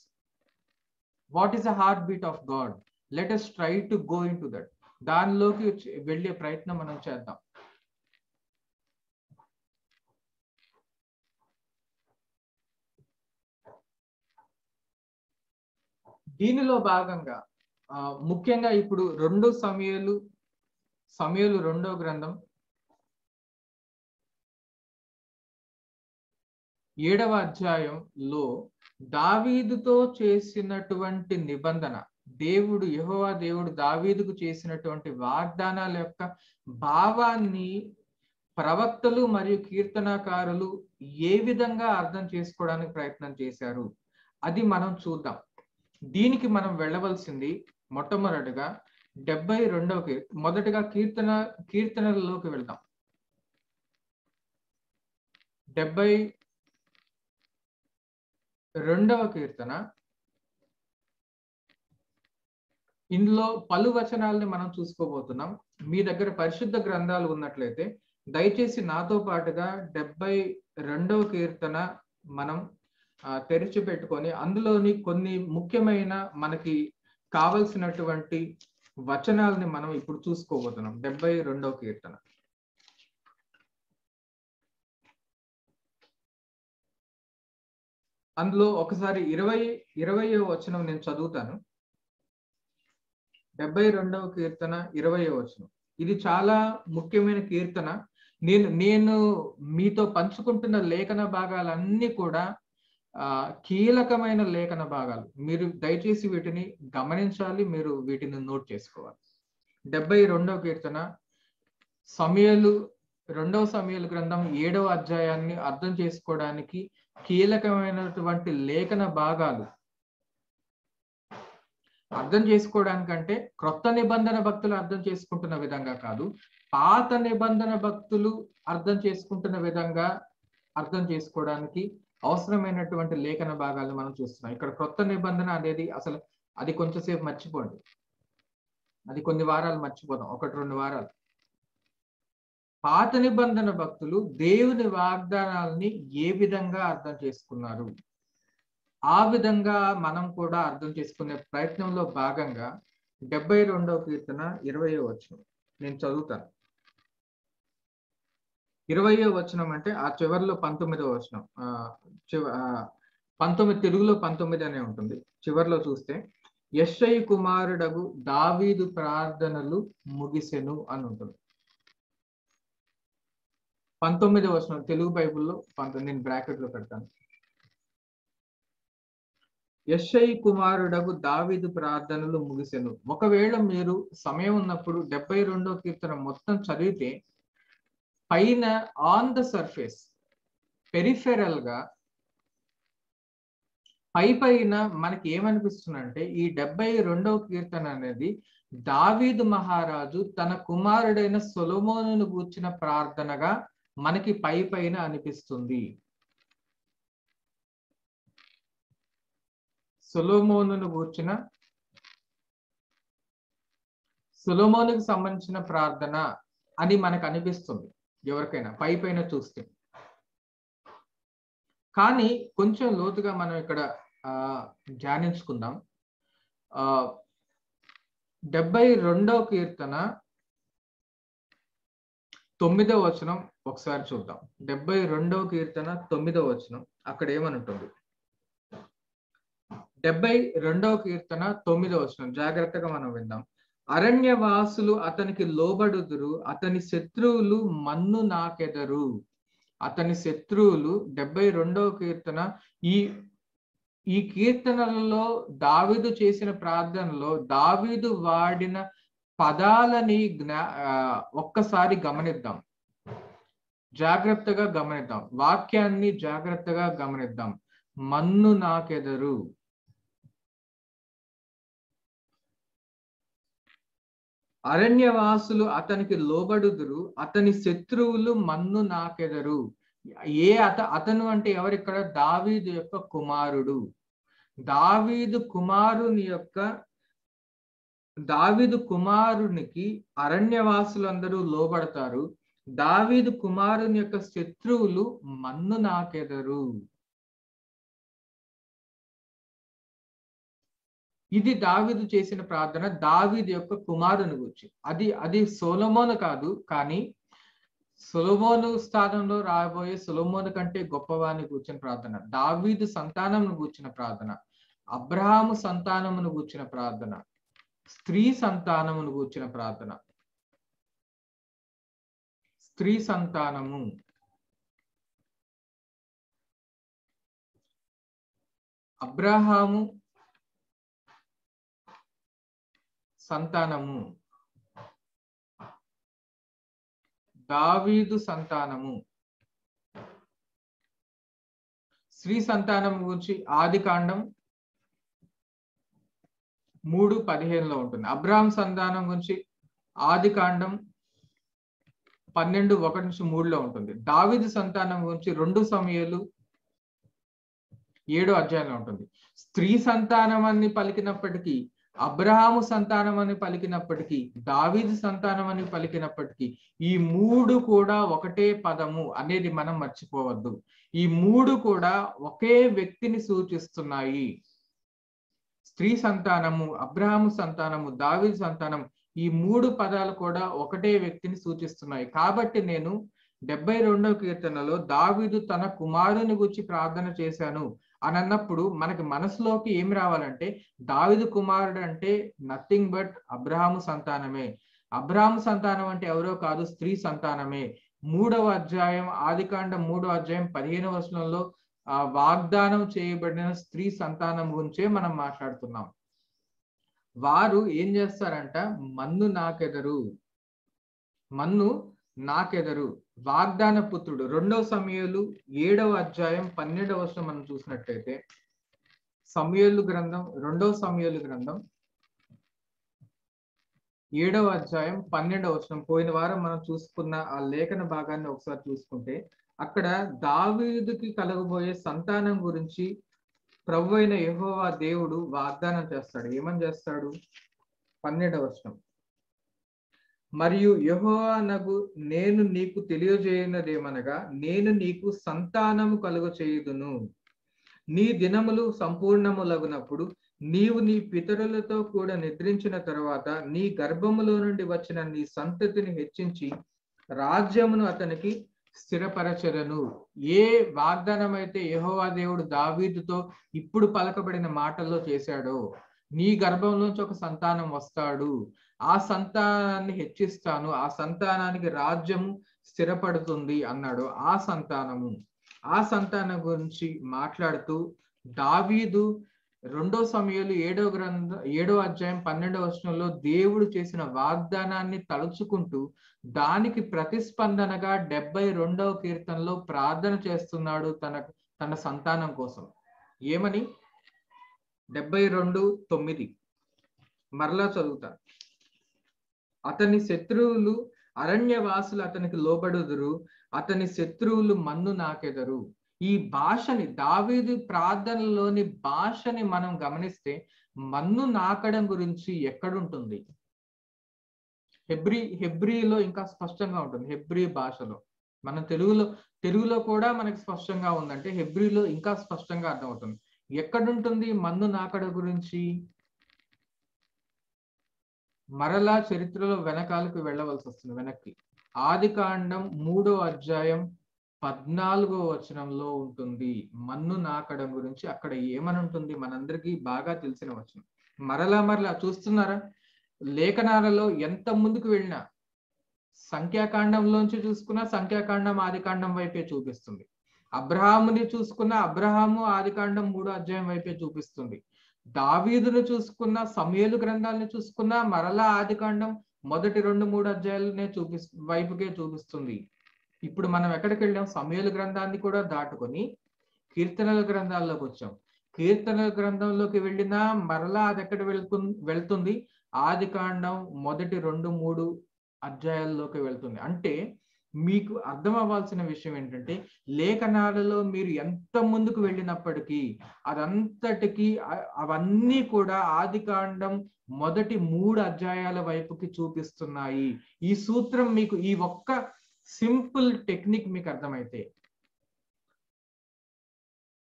[SPEAKER 1] What is the heartbeat of God? Let us try to go into that. దానిలోకి వెళ్ళే ప్రయత్నం మనం చేద్దాం. దీనిలో భాగంగా ముఖ్యంగా ఇప్పుడు రెండు సమయాలు సమయాలు రెండో గ్రంథం ఏడవ అధ్యాయంలో దావీదుతో చేసినటువంటి నిబంధన దేవుడు యహోవా దేవుడు దావీదుకు చేసినటువంటి వాగ్దానాల యొక్క భావాన్ని ప్రవక్తలు మరియు కీర్తనాకారులు ఏ విధంగా అర్థం చేసుకోవడానికి ప్రయత్నం చేశారు? అది మనం చూద్దాం. దీనికి మనం వెళ్ళవలసింది మొట్టమొదటిగా డెబ్బై రెండవ మొదటిగా కీర్తన కీర్తనలలోకి వెళ్దాం. డెబ్బై రెండవ కీర్తన. ఇందులో పలు వచనాలని మనం చూసుకోబోతున్నాం. మీ దగ్గర పరిశుద్ధ గ్రంథాలు ఉన్నట్లయితే దయచేసి నాతో పాటుగా డెబ్బై రెండవ కీర్తన మనం తెరిచి పెట్టుకొని అందులోని కొన్ని ముఖ్యమైన మనకి కావలసినటువంటి వచనాలని మనం ఇప్పుడు చూసుకోబోతున్నాం. డెబ్బై రెండవ కీర్తన. అందులో ఒకసారి ఇరవై ఇరవయో వచనం నేను చదువుతాను. డెబ్బై రెండవ కీర్తన ఇరవయో వచనం. ఇది చాలా ముఖ్యమైన కీర్తన. నేను నేను మీతో పంచుకుంటున్న లేఖన భాగాలన్నీ కూడా కీలకమైన లేఖన భాగాలు. మీరు దయచేసి వీటిని గమనించాలి మీరు వీటిని నోట్ చేసుకోవాలి. డెబ్బై రెండవ కీర్తన సమయలు రెండవ సమయలు గ్రంథం ఏడవ అధ్యాయాన్ని అర్థం చేసుకోవడానికి కీలకమైనటువంటి లేఖన భాగాలు. అర్థం చేసుకోవడానికంటే క్రొత్త నిబంధన భక్తులు అర్థం చేసుకుంటున్న విధంగా కాదు పాత నిబంధన భక్తులు అర్థం చేసుకుంటున్న విధంగా అర్థం చేసుకోవడానికి అవసరమైనటువంటి లేఖన భాగాలను మనం చూస్తున్నాం. ఇక్కడ క్రొత్త నిబంధన అనేది అసలు అది కొంచెంసేపు మర్చిపోండి. అది కొన్ని వారాలు మర్చిపోదాం. ఒకటి రెండు వారాలు. పాత నిబంధన భక్తులు దేవుని వాగ్దానాలని ఏ విధంగా అర్థం చేసుకున్నారు? ఆ విధంగా మనం కూడా అర్థం చేసుకునే ప్రయత్నంలో భాగంగా డెబ్బై రెండవ కీర్తన ఇరవయో వచ్చిన నేను చదువుతాను. ఇరవయో వచనం అంటే ఆ చివరిలో పంతొమ్మిదో వచనం. చివ పంతొమ్మిది తెలుగులో పంతొమ్మిది అనే ఉంటుంది. చివరిలో చూస్తే యశ్ఐ కుమారుడగు దావీదు ప్రార్థనలు ముగిసెను అని ఉంటుంది. పంతొమ్మిది వచనం తెలుగు బైబుల్లో పంతొమ్మిది నేను బ్రాకెట్లో పెడతాను. యశ్ఐ కుమారుడగు దావీదు ప్రార్థనలు ముగిసెను. ఒకవేళ మీరు సమయం ఉన్నప్పుడు డెబ్బై రెండో కీర్తన మొత్తం చదివితే పైన ఆన్ ద సర్ఫేస్ పెరిఫెరల్గా పై పైన మనకి ఏమనిపిస్తుందంటే ఈ డెబ్బై రెండవ కీర్తన అనేది దావీదు మహారాజు తన కుమారుడైన సొలమోనును కూర్చిన ప్రార్థనగా మనకి పై పైన అనిపిస్తుంది. సొలోమోనును కూర్చిన సులోమోనుకు సంబంధించిన ప్రార్థన అని మనకు అనిపిస్తుంది. ఎవరికైనా పై పైన చూస్తే. కానీ కొంచెం లోతుగా మనం ఇక్కడ ధ్యానించుకుందాం. ఆ డెబ్బై రెండవ కీర్తన తొమ్మిదవ వచనం ఒకసారి చూద్దాం. డెబ్బై రెండవ కీర్తన తొమ్మిదవ వచనం. అక్కడ ఏమనుంటుంది? డెబ్బై రెండవ కీర్తన తొమ్మిదవ వచనం. జాగ్రత్తగా మనం విందాం. అరణ్యవాసులు అతనికి లోబడుదురు అతని శత్రువులు మన్ను నాకెదరు. అతని శత్రువులు డెబ్బై రెండవ కీర్తన. ఈ ఈ కీర్తనలలో దావీదు చేసిన ప్రార్థనలో దావీదు వాడిన పదాలని జ్ఞా ఒక్కసారి గమనిద్దాం. జాగ్రత్తగా గమనిద్దాం. వాక్యాన్ని జాగ్రత్తగా గమనిద్దాం. మన్ను నాకెదరు. అరణ్యవాసులు అతనికి లోబడుదురు అతని శత్రువులు మన్ను నాకెదరు. ఏ అత అతను అంటే ఎవరిక్కడ? దావీదు యొక్క కుమారుడు. దావీదు కుమారుని యొక్క దావీదు కుమారునికి అరణ్యవాసులందరూ లోబడతారు. దావీదు కుమారుని యొక్క శత్రువులు మన్ను నాకెదరు. ఇది దావీదు చేసిన ప్రార్థన దావీదు యొక్క కుమారుని గురించి. అది అది సొలమోను కాదు కానీ సొలమోను స్థానంలో రాబోయే సొలమోను కంటే గొప్పవాని కూర్చిన ప్రార్థన దావీదు సంతానమును కూర్చిన ప్రార్థన అబ్రహాము సంతానమును కూర్చిన ప్రార్థన స్త్రీ సంతానమును కూర్చిన ప్రార్థన. స్త్రీ సంతానము. అబ్రహాము సంతానము. దావీదు సంతానము. స్త్రీ సంతానం గురించి ఆది కాండం మూడు పదిహేనులో ఉంటుంది. అబ్రాహం సంతానం గురించి ఆది కాండం పన్నెండు ఒకటి నుంచి మూడులో ఉంటుంది. దావీదు సంతానం గురించి రెండు సమయాలు ఏడో అధ్యాయంలో ఉంటుంది. స్త్రీ సంతానం అని పలికినప్పటికీ అబ్రహాము సంతానం అని పలికినప్పటికీ దావీదు సంతానం అని పలికినప్పటికీ ఈ మూడు కూడా ఒకటే పదము అనేది మనం మర్చిపోవద్దు. ఈ మూడు కూడా ఒకే వ్యక్తిని సూచిస్తున్నాయి. స్త్రీ సంతానము అబ్రహాము సంతానము దావీదు సంతానం ఈ మూడు పదాలు కూడా ఒకటే వ్యక్తిని సూచిస్తున్నాయి. కాబట్టి నేను డెబ్బై రెండవ కీర్తనలో దావీదు తన కుమారుని గురించి ప్రార్థన చేశాను. అని అన్నప్పుడు మనకి మనసులోకి ఏం రావాలంటే దావిదు కుమారుడు అంటే నథింగ్ బట్ అబ్రహాము సంతానమే. అబ్రహాము సంతానం అంటే ఎవరో కాదు స్త్రీ సంతానమే. మూడవ అధ్యాయం ఆదికాండ మూడవ అధ్యాయం పదిహేను వర్షంలో ఆ వాగ్దానం చేయబడిన స్త్రీ సంతానం గురించే మనం మాట్లాడుతున్నాం. వారు ఏం చేస్తారంట? మన్ను నాకెదరు. మన్ను నాకెదరు. వాగ్దాన పుత్రుడు రెండవ సమయాలు ఏడవ అధ్యాయం పన్నెండవ వర్షం మనం చూసినట్టయితే సమయలు గ్రంథం రెండవ సమయలు గ్రంథం ఏడవ అధ్యాయం పన్నెండవ వచనం. పోయిన వారం మనం చూసుకున్న ఆ లేఖన భాగాన్ని ఒకసారి చూసుకుంటే అక్కడ దావీదుకి కలగబోయే సంతానం గురించి ప్రభు అయిన యహోవా దేవుడు వాగ్దానం చేస్తాడు. ఏమని చేస్తాడు? పన్నెండవ వచనం. మరియు యహోవానగు నేను నీకు తెలియజేయనదేమనగా నేను నీకు సంతానము కలుగ చేయుదును నీ దినములు సంపూర్ణములగునప్పుడు నీవు నీ పితరులతో కూడా నిద్రించిన తర్వాత నీ గర్భములో నుండి వచ్చిన నీ సంతతిని హెచ్చించి రాజ్యమును అతనికి స్థిరపరచరను ఏ వాగ్దానం అయితే యహోవా దేవుడు దావీదుతో ఇప్పుడు పలకబడిన మాటల్లో చేశాడో నీ గర్భంలోంచి ఒక సంతానం వస్తాడు. ఆ సంతానాన్ని హెచ్చిస్తాను ఆ సంతానానికి రాజ్యము స్థిరపడుతుంది అన్నాడు ఆ సంతానము. ఆ సంతానం గురించి మాట్లాడుతూ దావీదు రెండో సమయంలో ఏడో గ్రంథ ఏడో అధ్యాయం పన్నెండవ వచనంలో దేవుడు చేసిన వాగ్దానాన్ని తలుచుకుంటూ దానికి ప్రతిస్పందనగా డెబ్బై రెండవ కీర్తనలో ప్రార్థన చేస్తున్నాడు తన తన సంతానం కోసం. ఏమని? డెబ్బై రెండు తొమ్మిది. మరలా చదువుతాను అతని శత్రువులు అరణ్యవాసులు అతనికి లోబడుదురు అతని శత్రువులు మన్ను నాకెదరు. ఈ భాషని దావీదు ప్రార్థనలోని భాషని మనం గమనిస్తే మన్ను నాకడం గురించి ఎక్కడుంటుంది? హెబ్రి హెబ్రిలో ఇంకా స్పష్టంగా ఉంటుంది హెబ్రి భాషలో. మన తెలుగులో తెలుగులో కూడా మనకి స్పష్టంగా ఉందంటే హెబ్రిలో ఇంకా స్పష్టంగా అర్థమవుతుంది. ఎక్కడుంటుంది మన్ను నాకడ గురించి? మరలా చరిత్రలో వెనకాలకు వెళ్ళవలసి వస్తుంది వెనక్కి. ఆది కాండం మూడో అధ్యాయం పద్నాలుగో వచనంలో ఉంటుంది మన్ను నాకడం గురించి. అక్కడ ఏమని ఉంటుంది మనందరికీ బాగా తెలిసిన వచనం. మరలా మరలా చూస్తున్నారా? లేఖనాలలో ఎంత ముందుకు వెళ్ళినా సంఖ్యాకాండంలోంచి చూసుకున్నా సంఖ్యాకాండం ఆదికాండం వైపే చూపిస్తుంది. అబ్రహాముని చూసుకున్న అబ్రహాము ఆదికాండం మూడో అధ్యాయం వైపే చూపిస్తుంది. దావీదును చూసుకున్న సమయలు గ్రంథాలను చూసుకున్నా మరలా ఆదికాండం మొదటి రెండు మూడు అధ్యాయాలనే చూపి వైపుకే చూపిస్తుంది. ఇప్పుడు మనం ఎక్కడికి వెళ్ళాం? సమయలు గ్రంథాన్ని కూడా దాటుకొని కీర్తనల గ్రంథాల్లోకి వచ్చాం. కీర్తనల గ్రంథంలోకి వెళ్ళినా మరలా అది ఎక్కడ వెళ్తు వెళ్తుంది? ఆది కాండం మొదటి రెండు మూడు అధ్యాయాల్లోకి వెళ్తుంది. అంటే మీకు అర్థం అవ్వాల్సిన విషయం ఏంటంటే లేఖనాలలో మీరు ఎంత ముందుకు వెళ్ళినప్పటికీ అదంతటికి అవన్నీ కూడా ఆది కాండం మొదటి మూడు అధ్యాయాల వైపుకి చూపిస్తున్నాయి. ఈ సూత్రం మీకు ఈ ఒక్క సింపుల్ టెక్నిక్ మీకు అర్థమైతే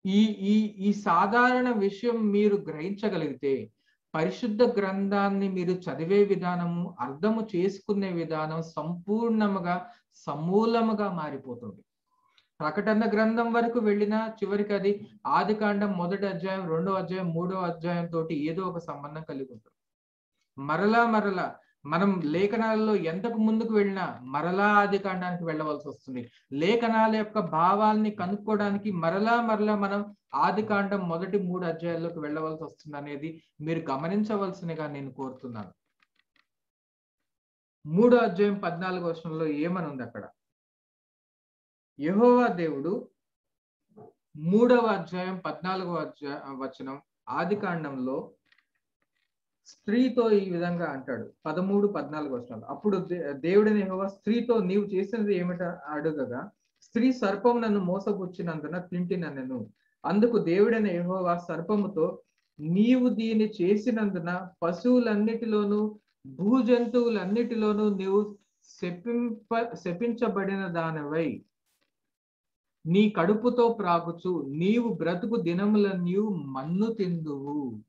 [SPEAKER 1] ఈ ఈ ఈ సాధారణ విషయం మీరు గ్రహించగలిగితే పరిశుద్ధ గ్రంథాన్ని మీరు చదివే విధానము అర్థము చేసుకునే విధానం సంపూర్ణముగా సమూలముగా మారిపోతుంది. ప్రకటన గ్రంథం వరకు వెళ్ళిన చివరికి అది ఆది కాండం మొదటి అధ్యాయం రెండో అధ్యాయం మూడో అధ్యాయం తోటి ఏదో ఒక సంబంధం కలిగి ఉంటుంది. మరలా మరలా మనం లేఖనాలలో ఎంతకు ముందుకు వెళ్ళినా మరలా ఆది కాండానికి వెళ్ళవలసి వస్తుంది. లేఖనాల యొక్క భావాల్ని కనుక్కోవడానికి మరలా మరలా మనం ఆది కాండం మొదటి మూడు అధ్యాయాల్లోకి వెళ్ళవలసి వస్తుంది అనేది మీరు గమనించవలసినగా నేను కోరుతున్నాను. మూడో అధ్యాయం పద్నాలుగు వర్షంలో ఏమని ఉంది అక్కడ? యహోవా దేవుడు మూడవ అధ్యాయం పద్నాలుగవ అధ్యాయ వచనం ఆది కాండంలో స్త్రీతో ఈ విధంగా అంటాడు. పదమూడు పద్నాలుగు వర్షాలు అప్పుడు దేవుడని యహోవా స్త్రీతో నీవు చేసినది ఏమిట అడుగగా స్త్రీ సర్పం నన్ను మోసపుచ్చినందున తింటిన నేను అందుకు దేవుడైన యహోవా సర్పముతో నీవు దీన్ని చేసినందున పశువులన్నిటిలోనూ భూ జంతువులన్నిటిలోనూ నీవు శపింప శపించబడిన దానివై నీ కడుపుతో ప్రాగుచు నీవు బ్రతుకు దినముల నీవు మన్ను తిందువు.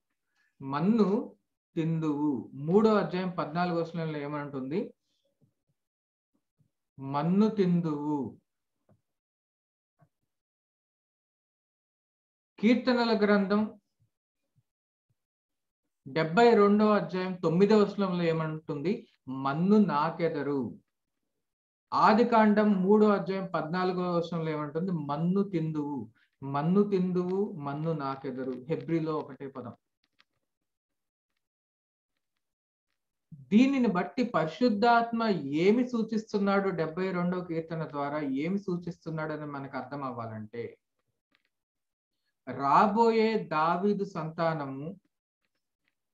[SPEAKER 1] మన్ను తిందువు. మూడో అధ్యాయం పద్నాలుగు వర్షంలో ఏమంటుంది? మన్ను తిందువు. కీర్తనల గ్రంథం డెబ్బై రెండో అధ్యాయం తొమ్మిదో శ్లోకంలో ఏమంటుంది? మన్ను నాకెదరు. ఆది కాండం మూడో అధ్యాయం పద్నాలుగో వర్షంలో ఏమంటుంది? మన్ను తిందువు. మన్ను తిందువు మన్ను నాకెదరు. హెబ్రిలో ఒకటే పదం. దీనిని బట్టి పరిశుద్ధాత్మ ఏమి సూచిస్తున్నాడు డెబ్బై రెండో కీర్తన ద్వారా? ఏమి సూచిస్తున్నాడని మనకు అర్థం అవ్వాలంటే రాబోయే దావీదు సంతానము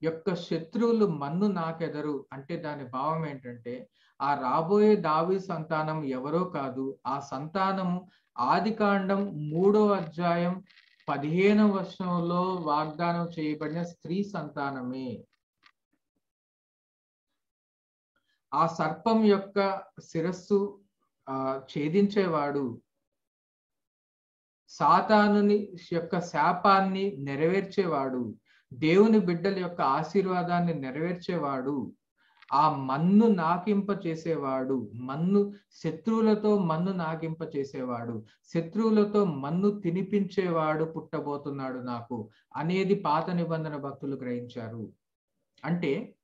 [SPEAKER 1] యొక్క శత్రువులు మన్ను నాకెదరు. అంటే దాని భావం ఏంటంటే ఆ రాబోయే దావి సంతానం ఎవరో కాదు ఆ సంతానం ఆది కాండం మూడో అధ్యాయం పదిహేనవ వర్షంలో వాగ్దానం చేయబడిన స్త్రీ సంతానమే. ఆ సర్పం యొక్క శిరస్సు ఆ ఛేదించేవాడు. సాతానుని యొక్క శాపాన్ని నెరవేర్చేవాడు. దేవుని బిడ్డల యొక్క ఆశీర్వాదాన్ని నెరవేర్చేవాడు ఆ మన్ను నాకింప చేసేవాడు మన్ను శత్రువులతో మన్ను నాకింప చేసేవాడు శత్రువులతో మన్ను తినిపించేవాడు పుట్టబోతున్నాడు నాకు అనేది పాత నిబంధన భక్తులు గ్రహించారు. అంటే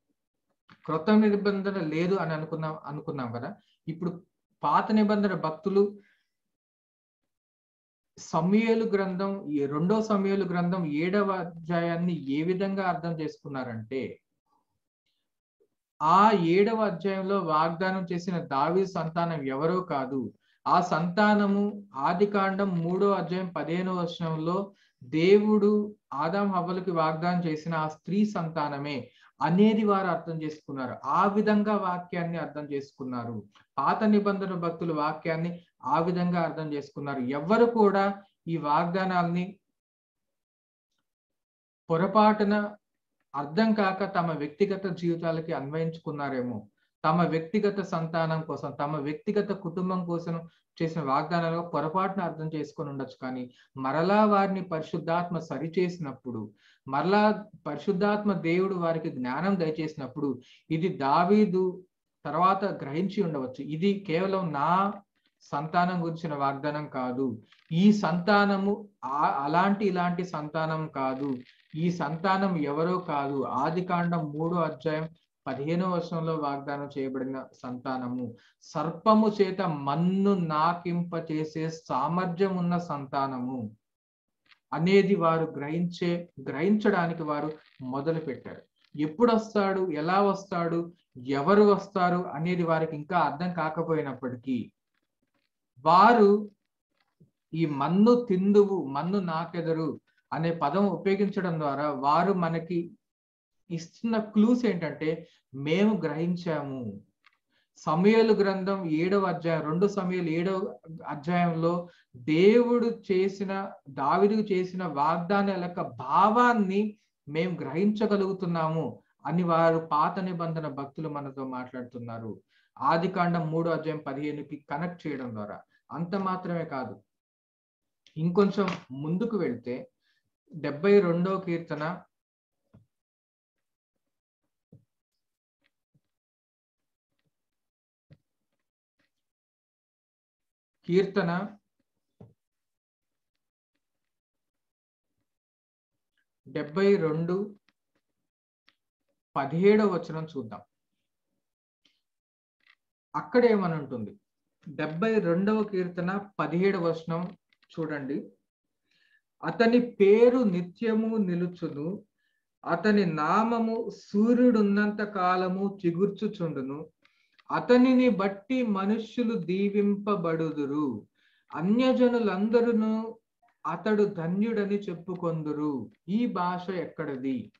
[SPEAKER 1] క్రొత్త నిబంధన లేదు అని అనుకున్నాం అనుకున్నాం కదా? ఇప్పుడు పాత నిబంధన భక్తులు సమయలు గ్రంథం ఈ రెండో సమయలు గ్రంథం ఏడవ అధ్యాయాన్ని ఏ విధంగా అర్థం చేసుకున్నారంటే ఆ ఏడవ అధ్యాయంలో వాగ్దానం చేసిన దావి సంతానం ఎవరో కాదు. ఆ సంతానము ఆది కాండం మూడో అధ్యాయం పదిహేనో వర్షంలో దేవుడు ఆదాం హవ్వలకి వాగ్దానం చేసిన ఆ స్త్రీ సంతానమే అనేది వారు అర్థం చేసుకున్నారు. ఆ విధంగా వాక్యాన్ని అర్థం చేసుకున్నారు. పాత నిబంధన భక్తులు వాక్యాన్ని ఆ విధంగా అర్థం చేసుకున్నారు. ఎవరు కూడా ఈ వాగ్దానాల్ని పొరపాటున అర్థం కాక తమ వ్యక్తిగత జీవితాలకి అన్వయించుకున్నారేమో తమ వ్యక్తిగత సంతానం కోసం తమ వ్యక్తిగత కుటుంబం కోసం చేసిన వాగ్దానాలుగా పొరపాటున అర్థం చేసుకొని ఉండొచ్చు. కానీ మరలా వారిని పరిశుద్ధాత్మ సరిచేసినప్పుడు మరలా పరిశుద్ధాత్మ దేవుడు వారికి జ్ఞానం దయచేసినప్పుడు ఇది దావీదు తర్వాత గ్రహించి ఉండవచ్చు. ఇది కేవలం నా సంతానం గురించిన వాగ్దానం కాదు. ఈ సంతానము అలాంటి ఇలాంటి సంతానం కాదు. ఈ సంతానం ఎవరో కాదు. ఆది కాండం మూడో అధ్యాయం పదిహేనో వర్షంలో వాగ్దానం చేయబడిన సంతానము. సర్పము చేత మన్ను నాకింప చేసే సామర్థ్యం ఉన్న సంతానము అనేది వారు గ్రహించే గ్రహించడానికి వారు మొదలు పెట్టారు ఎప్పుడు వస్తాడు ఎలా వస్తాడు? ఎవరు వస్తారు? అనేది వారికి ఇంకా అర్థం కాకపోయినప్పటికీ వారు ఈ మన్ను తిందువు మన్ను నాకెదరు అనే పదం ఉపయోగించడం ద్వారా వారు మనకి ఇస్తున్న క్లూస్ ఏంటంటే మేము గ్రహించాము. సమయలు గ్రంథం ఏడవ అధ్యాయం రెండు సమయాలు ఏడవ అధ్యాయంలో దేవుడు చేసిన దావిడికి చేసిన వాగ్దానాల యొక్క భావాన్ని మేము గ్రహించగలుగుతున్నాము అని వారు పాత నిబంధన భక్తులు మనతో మాట్లాడుతున్నారు. ఆది కాండం మూడో అధ్యాయం పదిహేనుకి కనెక్ట్ చేయడం ద్వారా. అంత మాత్రమే కాదు. ఇంకొంచెం ముందుకు వెళ్తే డెబ్బై రెండో కీర్తన కీర్తన డెబ్బై రెండు పదిహేడవ వచనం చూద్దాం. అక్కడ ఏమని ఉంటుంది? డెబ్బై రెండవ కీర్తన పదిహేడు వచనం చూడండి. అతని పేరు నిత్యము నిలుచును అతని నామము సూర్యుడున్నంత కాలము చిగుర్చుచుండును అతనిని బట్టి మనుష్యులు దీవింపబడుదురు అన్యజనులందరూ అతడు ధన్యుడని చెప్పుకొందురు. ఈ భాష ఎక్కడది?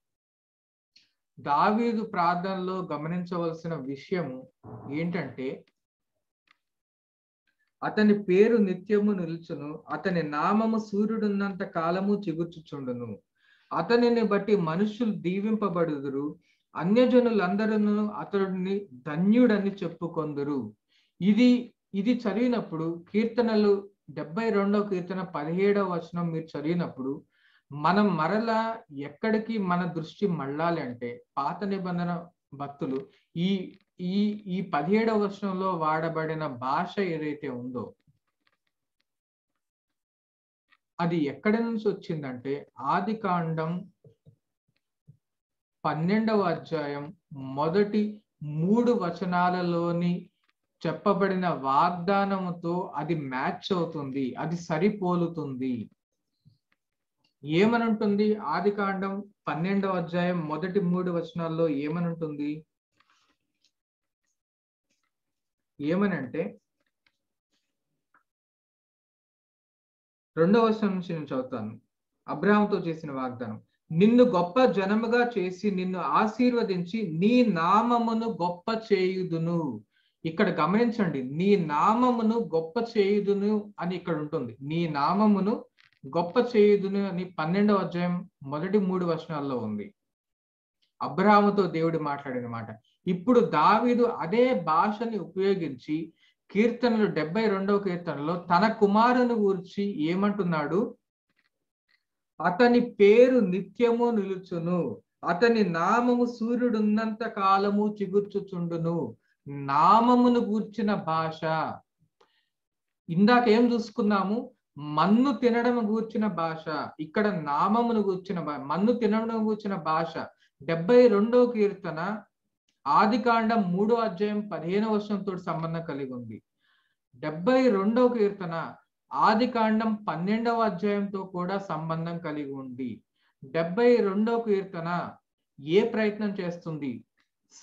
[SPEAKER 1] దావీదు ప్రార్థనలో గమనించవలసిన విషయము ఏంటంటే అతని పేరు నిత్యము నిలుచును అతని నామము సూర్యుడున్నంత కాలము చిగుర్చుచుండును. అతనిని బట్టి మనుషులు దీవింపబడుదురు అన్యజనులందరూ అతడిని ధన్యుడని చెప్పుకొందురు. ఇది ఇది చదివినప్పుడు కీర్తనలు డెబ్బై రెండవ కీర్తన పదిహేడవ వచనం మీరు చదివినప్పుడు మనం మరలా ఎక్కడికి మన దృష్టి మళ్ళాలి అంటే పాత నిబంధన భక్తులు ఈ ఈ ఈ పదిహేడవ వచనంలో వాడబడిన భాష ఏదైతే ఉందో అది ఎక్కడి నుంచి వచ్చిందంటే ఆది కాండం పన్నెండవ అధ్యాయం మొదటి మూడు వచనాలలోని చెప్పబడిన వాగ్దానముతో అది మ్యాచ్ అవుతుంది అది సరిపోలుతుంది. ఏమనుంటుంది? ఆది కాండం పన్నెండవ అధ్యాయం మొదటి మూడు వచనాల్లో ఏమనుంటుంది? ఏమనంటే రెండవ వర్షం నుంచి నేను చదువుతాను. అబ్రాహంతో చేసిన వాగ్దానం. నిన్ను గొప్ప జనముగా చేసి నిన్ను ఆశీర్వదించి నీ నామమును గొప్ప చేయుదును. ఇక్కడ గమనించండి నీ నామమును గొప్ప చేయుదును అని ఇక్కడ ఉంటుంది. నీ నామమును గొప్ప చేయుదును అని పన్నెండవ అధ్యాయం మొదటి మూడు వచనాల్లో ఉంది. అబ్రాహముతో దేవుడు మాట్లాడిన మాట ఇప్పుడు దావీదు అదే భాషని ఉపయోగించి కీర్తనలు డెబ్బై రెండవ కీర్తనలో తన కుమారుని గురించి ఏమంటున్నాడు? అతని పేరు నిత్యము నిలుచును అతని నామము సూర్యుడున్నంత కాలము చిగుర్చుచుండును నామమును గూర్చిన భాష. ఇందాక ఏం చూసుకున్నాము? మన్ను తినడం గూర్చిన భాష ఇక్కడ నామమును గూర్చిన మన్ను తినడం గూర్చిన భాష. డెబ్బై రెండో కీర్తన ఆది కాండం మూడో అధ్యాయం పదిహేను వర్షంతో సంబంధం కలిగి ఉంది. డెబ్బై రెండవ కీర్తన ఆది కాండం పన్నెండవ అధ్యాయంతో కూడా సంబంధం కలిగి ఉంది. డెబ్బై రెండవ కీర్తన ఏ ప్రయత్నం చేస్తుంది?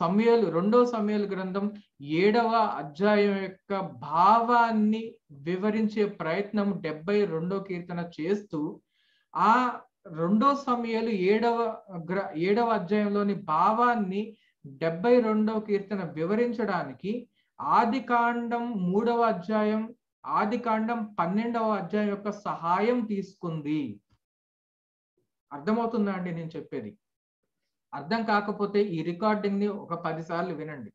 [SPEAKER 1] సమయాలు రెండవ సమయాలు గ్రంథం ఏడవ అధ్యాయం యొక్క భావాన్ని వివరించే ప్రయత్నం డెబ్బై రెండో కీర్తన చేస్తూ ఆ రెండో సమయాలు ఏడవ గ్ర ఏడవ అధ్యాయంలోని భావాన్ని డెబ్బై రెండవ కీర్తన వివరించడానికి ఆది కాండం మూడవ అధ్యాయం ఆది కాండం పన్నెండవ అధ్యాయం యొక్క సహాయం తీసుకుంది. అర్థమవుతుందా అండి నేను చెప్పేది? అర్థం కాకపోతే ఈ రికార్డింగ్ని ఒక పదిసార్లు వినండి.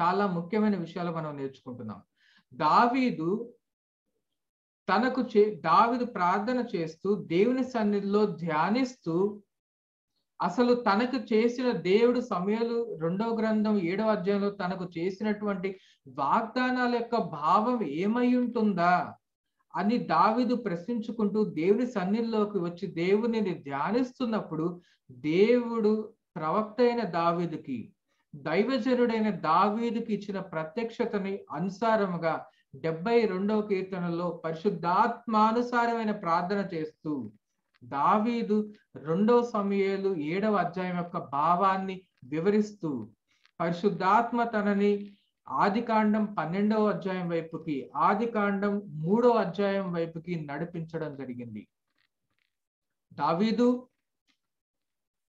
[SPEAKER 1] చాలా ముఖ్యమైన విషయాలు మనం నేర్చుకుంటున్నాం. దావీదు తనకు చే దావీదు ప్రార్థన చేస్తూ దేవుని సన్నిధిలో ధ్యానిస్తూ అసలు తనకు చేసిన దేవుడు సమయాలు రెండవ గ్రంథం ఏడవ అధ్యాయంలో తనకు చేసినటువంటి వాగ్దానాల యొక్క భావం ఏమై ఉంటుందా అని దావిదు ప్రశ్నించుకుంటూ దేవుని సన్నిధిలోకి వచ్చి దేవుని ధ్యానిస్తున్నప్పుడు దేవుడు ప్రవక్త అయిన దావీదుకి దైవజనుడైన దావీదుకి ఇచ్చిన ప్రత్యక్షతని అనుసారముగా డెబ్బై రెండవ కీర్తనలో పరిశుద్ధాత్మానుసారమైన ప్రార్థన చేస్తూ దావీదు రెండవ సమయాలు ఏడవ అధ్యాయం యొక్క భావాన్ని వివరిస్తూ పరిశుద్ధాత్మ తనని ఆది కాండం పన్నెండవ అధ్యాయం వైపుకి ఆది కాండం మూడవ అధ్యాయం వైపుకి నడిపించడం జరిగింది. దావీదు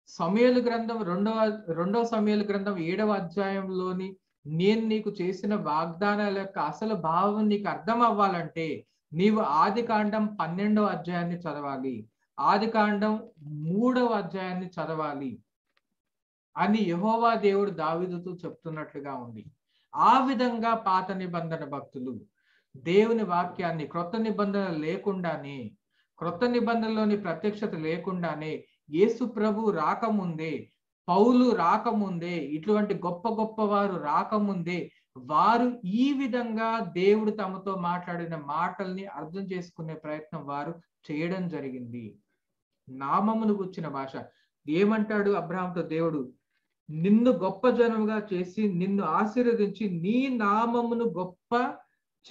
[SPEAKER 1] సమయలు గ్రంథం రెండవ రెండవ సమయలు గ్రంథం ఏడవ అధ్యాయంలోని నేను నీకు చేసిన వాగ్దానాల యొక్క అసలు భావం నీకు అర్థం అవ్వాలంటే నీవు ఆది కాండం పన్నెండవ అధ్యాయాన్ని చదవాలి. ఆది కాండం మూడవ అధ్యాయాన్ని చదవాలి అని యహోవా దేవుడు దావిదుతో చెప్తున్నట్లుగా ఉంది. ఆ విధంగా పాత నిబంధన భక్తులు దేవుని వాక్యాన్ని క్రొత్త నిబంధన లేకుండానే క్రొత్త నిబంధనలోని ప్రత్యక్షత లేకుండానే యేసు ప్రభు రాకముందే పౌలు రాకముందే ఇటువంటి గొప్ప గొప్ప వారు రాకముందే వారు ఈ విధంగా దేవుడు తమతో మాట్లాడిన మాటల్ని అర్థం చేసుకునే ప్రయత్నం వారు చేయడం జరిగింది. నామమును గుచ్చిన భాష. ఏమంటాడు అబ్రహాంతో దేవుడు? నిన్ను గొప్ప జనముగా చేసి నిన్ను ఆశీర్వదించి నీ నామమును గొప్ప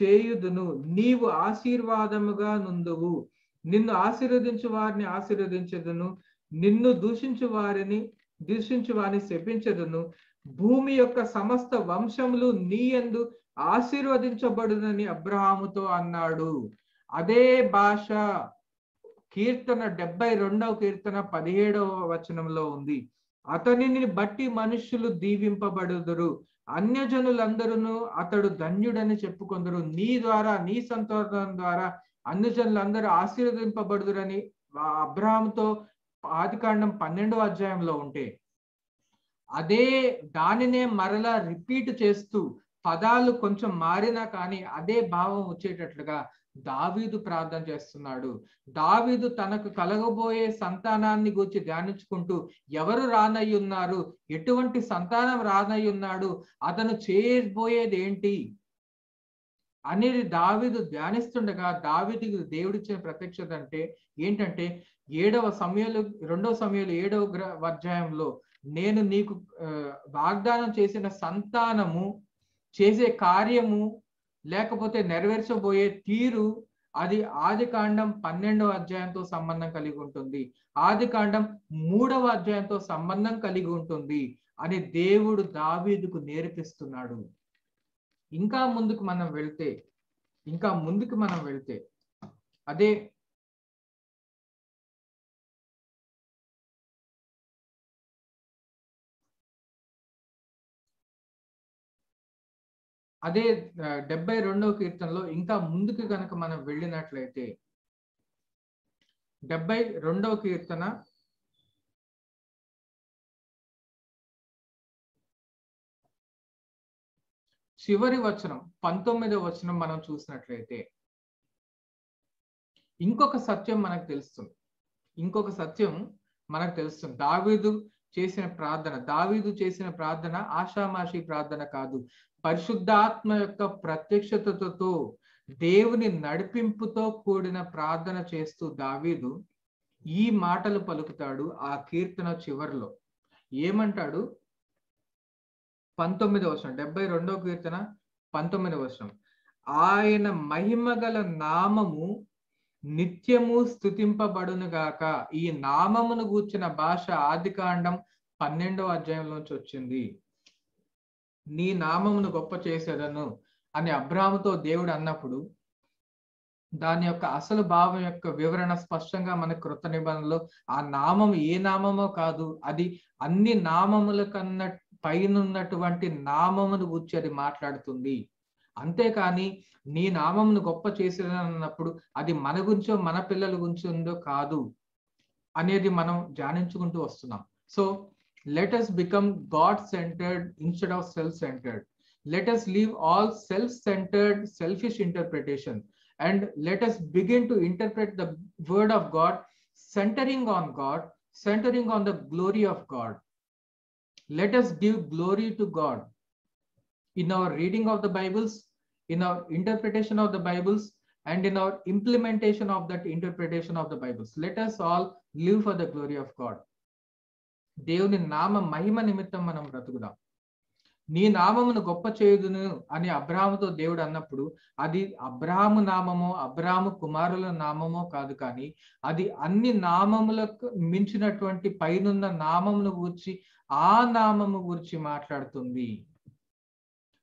[SPEAKER 1] చేయుదును. నీవు ఆశీర్వాదముగా నుందువు. నిన్ను ఆశీర్వదించు వారిని ఆశీర్వదించదును. నిన్ను దూషించు వారిని దూషించు వారిని శపించదును. భూమి యొక్క సమస్త వంశములు నీ ఎందు ఆశీర్వదించబడునని అబ్రహాముతో అన్నాడు. అదే భాష. కీర్తన డెబ్బై రెండవ కీర్తన పదిహేడవ వచనంలో ఉంది. అతనిని బట్టి మనుషులు దీవింపబడుదురు. అన్యజనులందరూ అతడు ధన్యుడని చెప్పుకొందరు. నీ ద్వారా నీ సంతోషం ద్వారా అన్యజనులందరూ ఆశీర్వదింపబడుదురని అబ్రహాంతో ఆదికాండం పన్నెండవ అధ్యాయంలో ఉంటే. అదే దానినే మరలా రిపీట్ చేస్తూ పదాలు కొంచెం మారినా కానీ అదే భావం వచ్చేటట్లుగా దావీదు ప్రార్థన చేస్తున్నాడు. దావీదు తనకు కలగబోయే సంతానాన్ని గురించి ధ్యానించుకుంటూ ఎవరు రానయ్యున్నారు? ఎటువంటి సంతానం రానయ్యున్నాడు? అతను చేయబోయేది ఏంటి అనేది దావీదు ధ్యానిస్తుండగా దావీదికి దేవుడిచ్చిన ప్రత్యక్షత అంటే ఏంటంటే ఏడవ సమయాలు రెండవ సమయాలు ఏడవ గ్రహ అధ్యాయంలో నేను నీకు వాగ్దానం చేసిన సంతానము చేసే కార్యము లేకపోతే నెరవేర్చబోయే తీరు అది ఆది కాండం పన్నెండవ అధ్యాయంతో సంబంధం కలిగి ఉంటుంది. ఆది కాండం మూడవ అధ్యాయంతో సంబంధం కలిగి ఉంటుంది అని దేవుడు దావీదుకు నేర్పిస్తున్నాడు. ఇంకా ముందుకు మనం వెళ్తే ఇంకా ముందుకు మనం వెళ్తే అదే అదే డెబ్బై రెండవ కీర్తనలో ఇంకా ముందుకు కనుక మనం వెళ్ళినట్లయితే డెబ్బై రెండవ కీర్తన చివరి వచనం పంతొమ్మిదవ వచనం మనం చూసినట్లయితే ఇంకొక సత్యం మనకు తెలుస్తుంది. ఇంకొక సత్యం మనకు తెలుస్తుంది. దావీదు చేసిన ప్రార్థన. దావీదు చేసిన ప్రార్థన ఆషామాషి ప్రార్థన కాదు. పరిశుద్ధాత్మ యొక్క ప్రత్యక్షతతో దేవుని నడిపింపుతో కూడిన ప్రార్థన చేస్తూ దావీదు ఈ మాటలు పలుకుతాడు ఆ కీర్తన చివరిలో. ఏమంటాడు? పంతొమ్మిదవ వర్షం డెబ్బై రెండవ కీర్తన పంతొమ్మిదవ వర్షం ఆయన మహిమగల నామము నిత్యము స్థుతింపబడునుగాక ఈ నామమును గూర్చిన భాష ఆదికాండం పన్నెండవ అధ్యాయంలోంచి వచ్చింది. నీ నామమును గొప్ప చేసేదను అని అబ్రాముతో దేవుడు అన్నప్పుడు దాని యొక్క అసలు భావం యొక్క వివరణ స్పష్టంగా మన కృత నిబంధనలో ఆ నామం ఏ నామమో కాదు అది అన్ని నామముల కన్నా పైనున్నటువంటి నామమును గుర్చి అది మాట్లాడుతుంది. అంతేకాని నీ నామంను గొప్ప చేసినప్పుడు అది మన గురించో మన పిల్లల గురించి ఉందో కాదు అనేది మనం ధ్యానించుకుంటూ వస్తున్నాం. So let us become God centred instead of self centred let us leave all self centred selfish interpretation and let us begin to interpret the word of God centring on God centring on the glory of God let us give glory to God in our reading of the Bibles, in our interpretation of the Bibles, and in our implementation of that interpretation of the Bibles. Let us all live for the glory of God. దేవుని నామ మహిమ నిమిత్తం మనం బ్రతుకుదాం నీ నామమును గొప్ప చేయుదును అని అబ్రాహాముతో దేవుడు అన్నప్పుడు అది అబ్రాహాము నామమో అబ్రాహాము కుమారుల నామమో కాదు కానీ అది అన్ని నామములకు మించినటువంటి పైనున్న నామమును గురించి ఆ నామము గురించి మాట్లాడుతుంది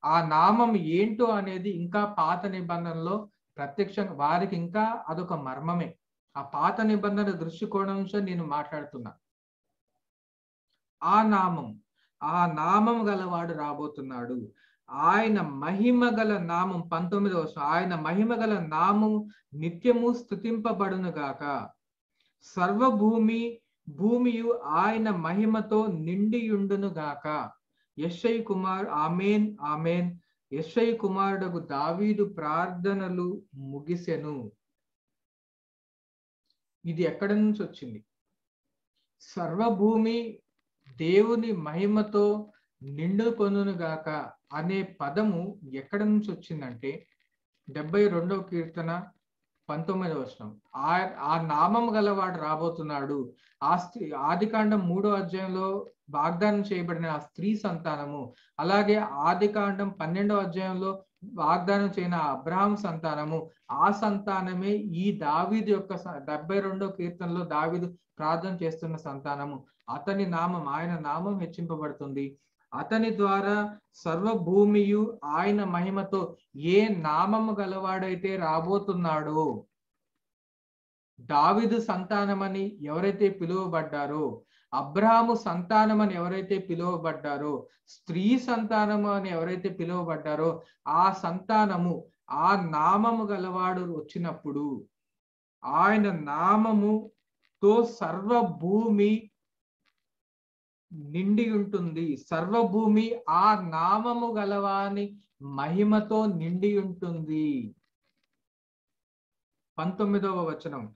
[SPEAKER 1] ఆ నామం ఏంటో అనేది ఇంకా పాత నిబంధనలో ప్రత్యక్షంగా వారికి ఇంకా అదొక మర్మమే. ఆ పాత నిబంధన దృష్టికోణం నుంచి నేను మాట్లాడుతున్నా. ఆ నామం ఆ నామం గలవాడు రాబోతున్నాడు. ఆయన మహిమ గల నామం పంతొమ్మిదవ ఆయన మహిమ గల నామం నిత్యము స్థుతింపబడును గాక. సర్వభూమి భూమియు ఆయన మహిమతో నిండియుండును గాక. యశ్ఐ కుమార్ ఆమెన్ ఆమెన్. యశ్ఐ కుమారుడకు దావీదు ప్రార్థనలు ముగిసెను. ఇది ఎక్కడి నుంచి వచ్చింది? సర్వభూమి దేవుని మహిమతో నిండుకొనును గాక అనే పదము ఎక్కడి నుంచి వచ్చిందంటే డెబ్బై రెండవ కీర్తన పంతొమ్మిదవ వచనం. ఆ ఆ నామం గలవాడు రాబోతున్నాడు. ఆస్తి ఆదికాండం మూడో అధ్యాయంలో వాగ్దానం చేయబడిన ఆ స్త్రీ సంతానము అలాగే ఆదికాండం పన్నెండవ అధ్యాయంలో వాగ్దానం చేయన అబ్రహాం సంతానము ఆ సంతానమే ఈ దావీదు యొక్క డెబ్బై రెండో కీర్తనలో దావీదు ప్రార్థన చేస్తున్న సంతానము. అతని నామం ఆయన నామం హెచ్చింపబడుతుంది. అతని ద్వారా సర్వభూమియు ఆయన మహిమతో ఏ నామము గలవాడైతే రాబోతున్నాడో దావిదు సంతానమని ఎవరైతే పిలువబడ్డారో అబ్రహము సంతానం అని ఎవరైతే పిలువబడ్డారో స్త్రీ సంతానము అని ఎవరైతే పిలువబడ్డారో ఆ సంతానము ఆ నామము గలవాడు వచ్చినప్పుడు ఆయన నామముతో సర్వభూమి నిండి ఉంటుంది. సర్వభూమి ఆ నామము గలవాని మహిమతో నిండి ఉంటుంది. పంతొమ్మిదవ వచనం.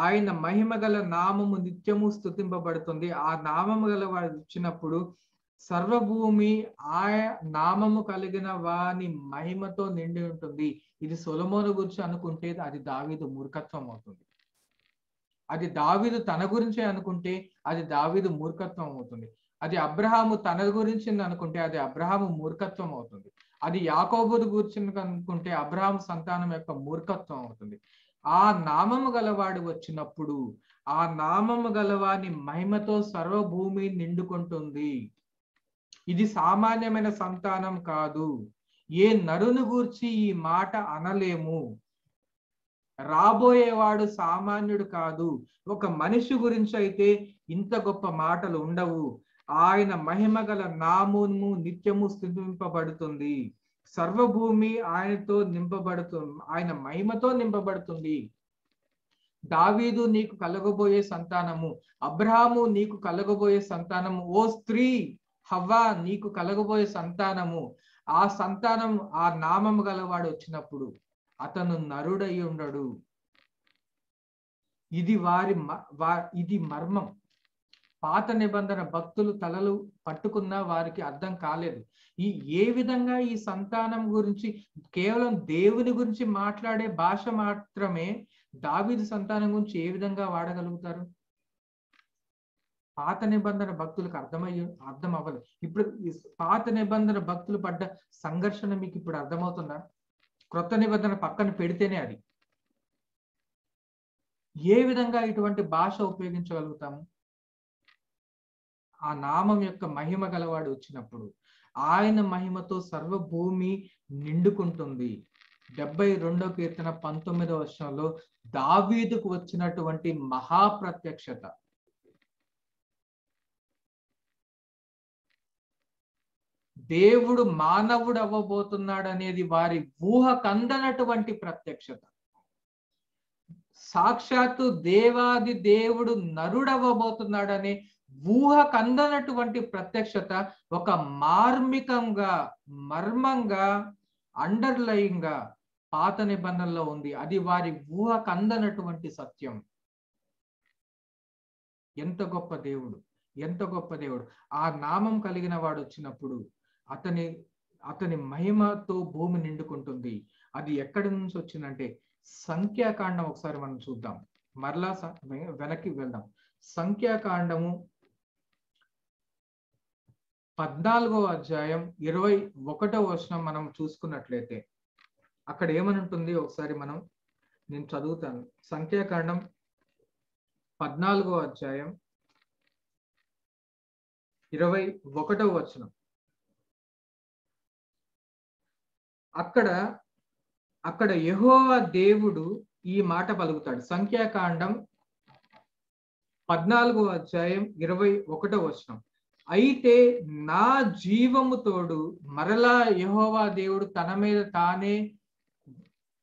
[SPEAKER 1] ఆయన మహిమ గల నామము నిత్యము స్థుతింపబడుతుంది ఆ నామము గల వాడు ఇచ్చినప్పుడు సర్వభూమి ఆ నామము కలిగిన వాని మహిమతో నిండి ఉంటుంది. ఇది సొలమోను గురించి అనుకుంటే అది దావీదు మూర్ఖత్వం అవుతుంది. అది దావీదు తన గురించే అనుకుంటే అది దావీదు మూర్ఖత్వం అవుతుంది. అది అబ్రహాము తన గురించి అనుకుంటే అది అబ్రహాము మూర్ఖత్వం అవుతుంది. అది యాకోబుడు గురించి అనుకుంటే అబ్రహాం సంతానం యొక్క మూర్ఖత్వం అవుతుంది. ఆ నామము గలవాడు వచ్చినప్పుడు ఆ నామము గలవాని మహిమతో సర్వభూమి నిండుకుంటుంది. ఇది సామాన్యమైన సంతానం కాదు. ఏ నరుని గూర్చి ఈ మాట అనలేము. రాబోయేవాడు సామాన్యుడు కాదు. ఒక మనిషి గురించి అయితే ఇంత గొప్ప మాటలు ఉండవు. ఆయన మహిమ గల నామము నిత్యము స్థితింపబడుతుంది. సర్వభూమి ఆయనతో నింపబడుతుంది ఆయన మహిమతో నింపబడుతుంది. దావీదు నీకు కలగబోయే సంతానము అబ్రహాము నీకు కలగబోయే సంతానము ఓ స్త్రీ హవ్వా నీకు కలగబోయే సంతానము. ఆ సంతానం ఆ నామము గలవాడు వచ్చినప్పుడు అతను నరుడై ఉండడు. ఇది వారి ఇది మర్మం. పాత నిబంధన భక్తులు తలలు పట్టుకున్నా వారికి అర్థం కాలేదు. ఈ ఏ విధంగా ఈ సంతానం గురించి కేవలం దేవుని గురించి మాట్లాడే భాష మాత్రమే దావిది సంతానం గురించి ఏ విధంగా వాడగలుగుతారు? పాత నిబంధన భక్తులకు అర్థమయ్యే అర్థం అవ్వదు ఇప్పుడు పాత నిబంధన భక్తులు పడ్డ సంఘర్షణ మీకు ఇప్పుడు అర్థమవుతుందా? క్రొత్త నిబంధన పక్కన పెడితేనే అది. ఏ విధంగా ఇటువంటి భాష ఉపయోగించగలుగుతాము? ఆ నామం యొక్క మహిమ గలవాడు వచ్చినప్పుడు ఆయన మహిమతో సర్వభూమి నిండుకుంటుంది. డెబ్బై రెండో కీర్తన పంతొమ్మిదో వర్షంలో దావీదుకు వచ్చినటువంటి మహాప్రత్యక్షత. దేవుడు మానవుడు అవ్వబోతున్నాడు అనేది వారి ఊహ కందనటువంటి ప్రత్యక్షత. సాక్షాత్తు దేవాది దేవుడు నరుడవ్వబోతున్నాడనే ఊహ కందనటువంటి ప్రత్యక్షత ఒక మార్మికంగా మర్మంగా అండర్లయింగ్గా పాత నిబంధనలో ఉంది. అది వారి ఊహ కందనటువంటి సత్యం. ఎంత గొప్ప దేవుడు ఎంత గొప్ప దేవుడు. ఆ నామం కలిగిన వాడు వచ్చినప్పుడు అతని అతని మహిమతో భూమి నిండుకుంటుంది. అది ఎక్కడి నుంచి వచ్చిందంటే సంఖ్యాకాండం ఒకసారి మనం చూద్దాం. మరలా వెనక్కి వెళ్దాం. సంఖ్యాకాండము పద్నాలుగో అధ్యాయం ఇరవై ఒకటో వచనం మనం చూసుకున్నట్లయితే అక్కడ ఏమనుంటుంది? ఒకసారి మనం నేను చదువుతాను. సంఖ్యాకాండం పద్నాలుగో అధ్యాయం ఇరవై ఒకటో వచనం. అక్కడ అక్కడ యహోవా దేవుడు ఈ మాట పలుకుతాడు. సంఖ్యాకాండం పద్నాలుగో అధ్యాయం ఇరవై ఒకటో వచనం. అయితే నా జీవము తోడు మరలా యహోవా దేవుడు తన మీద తానే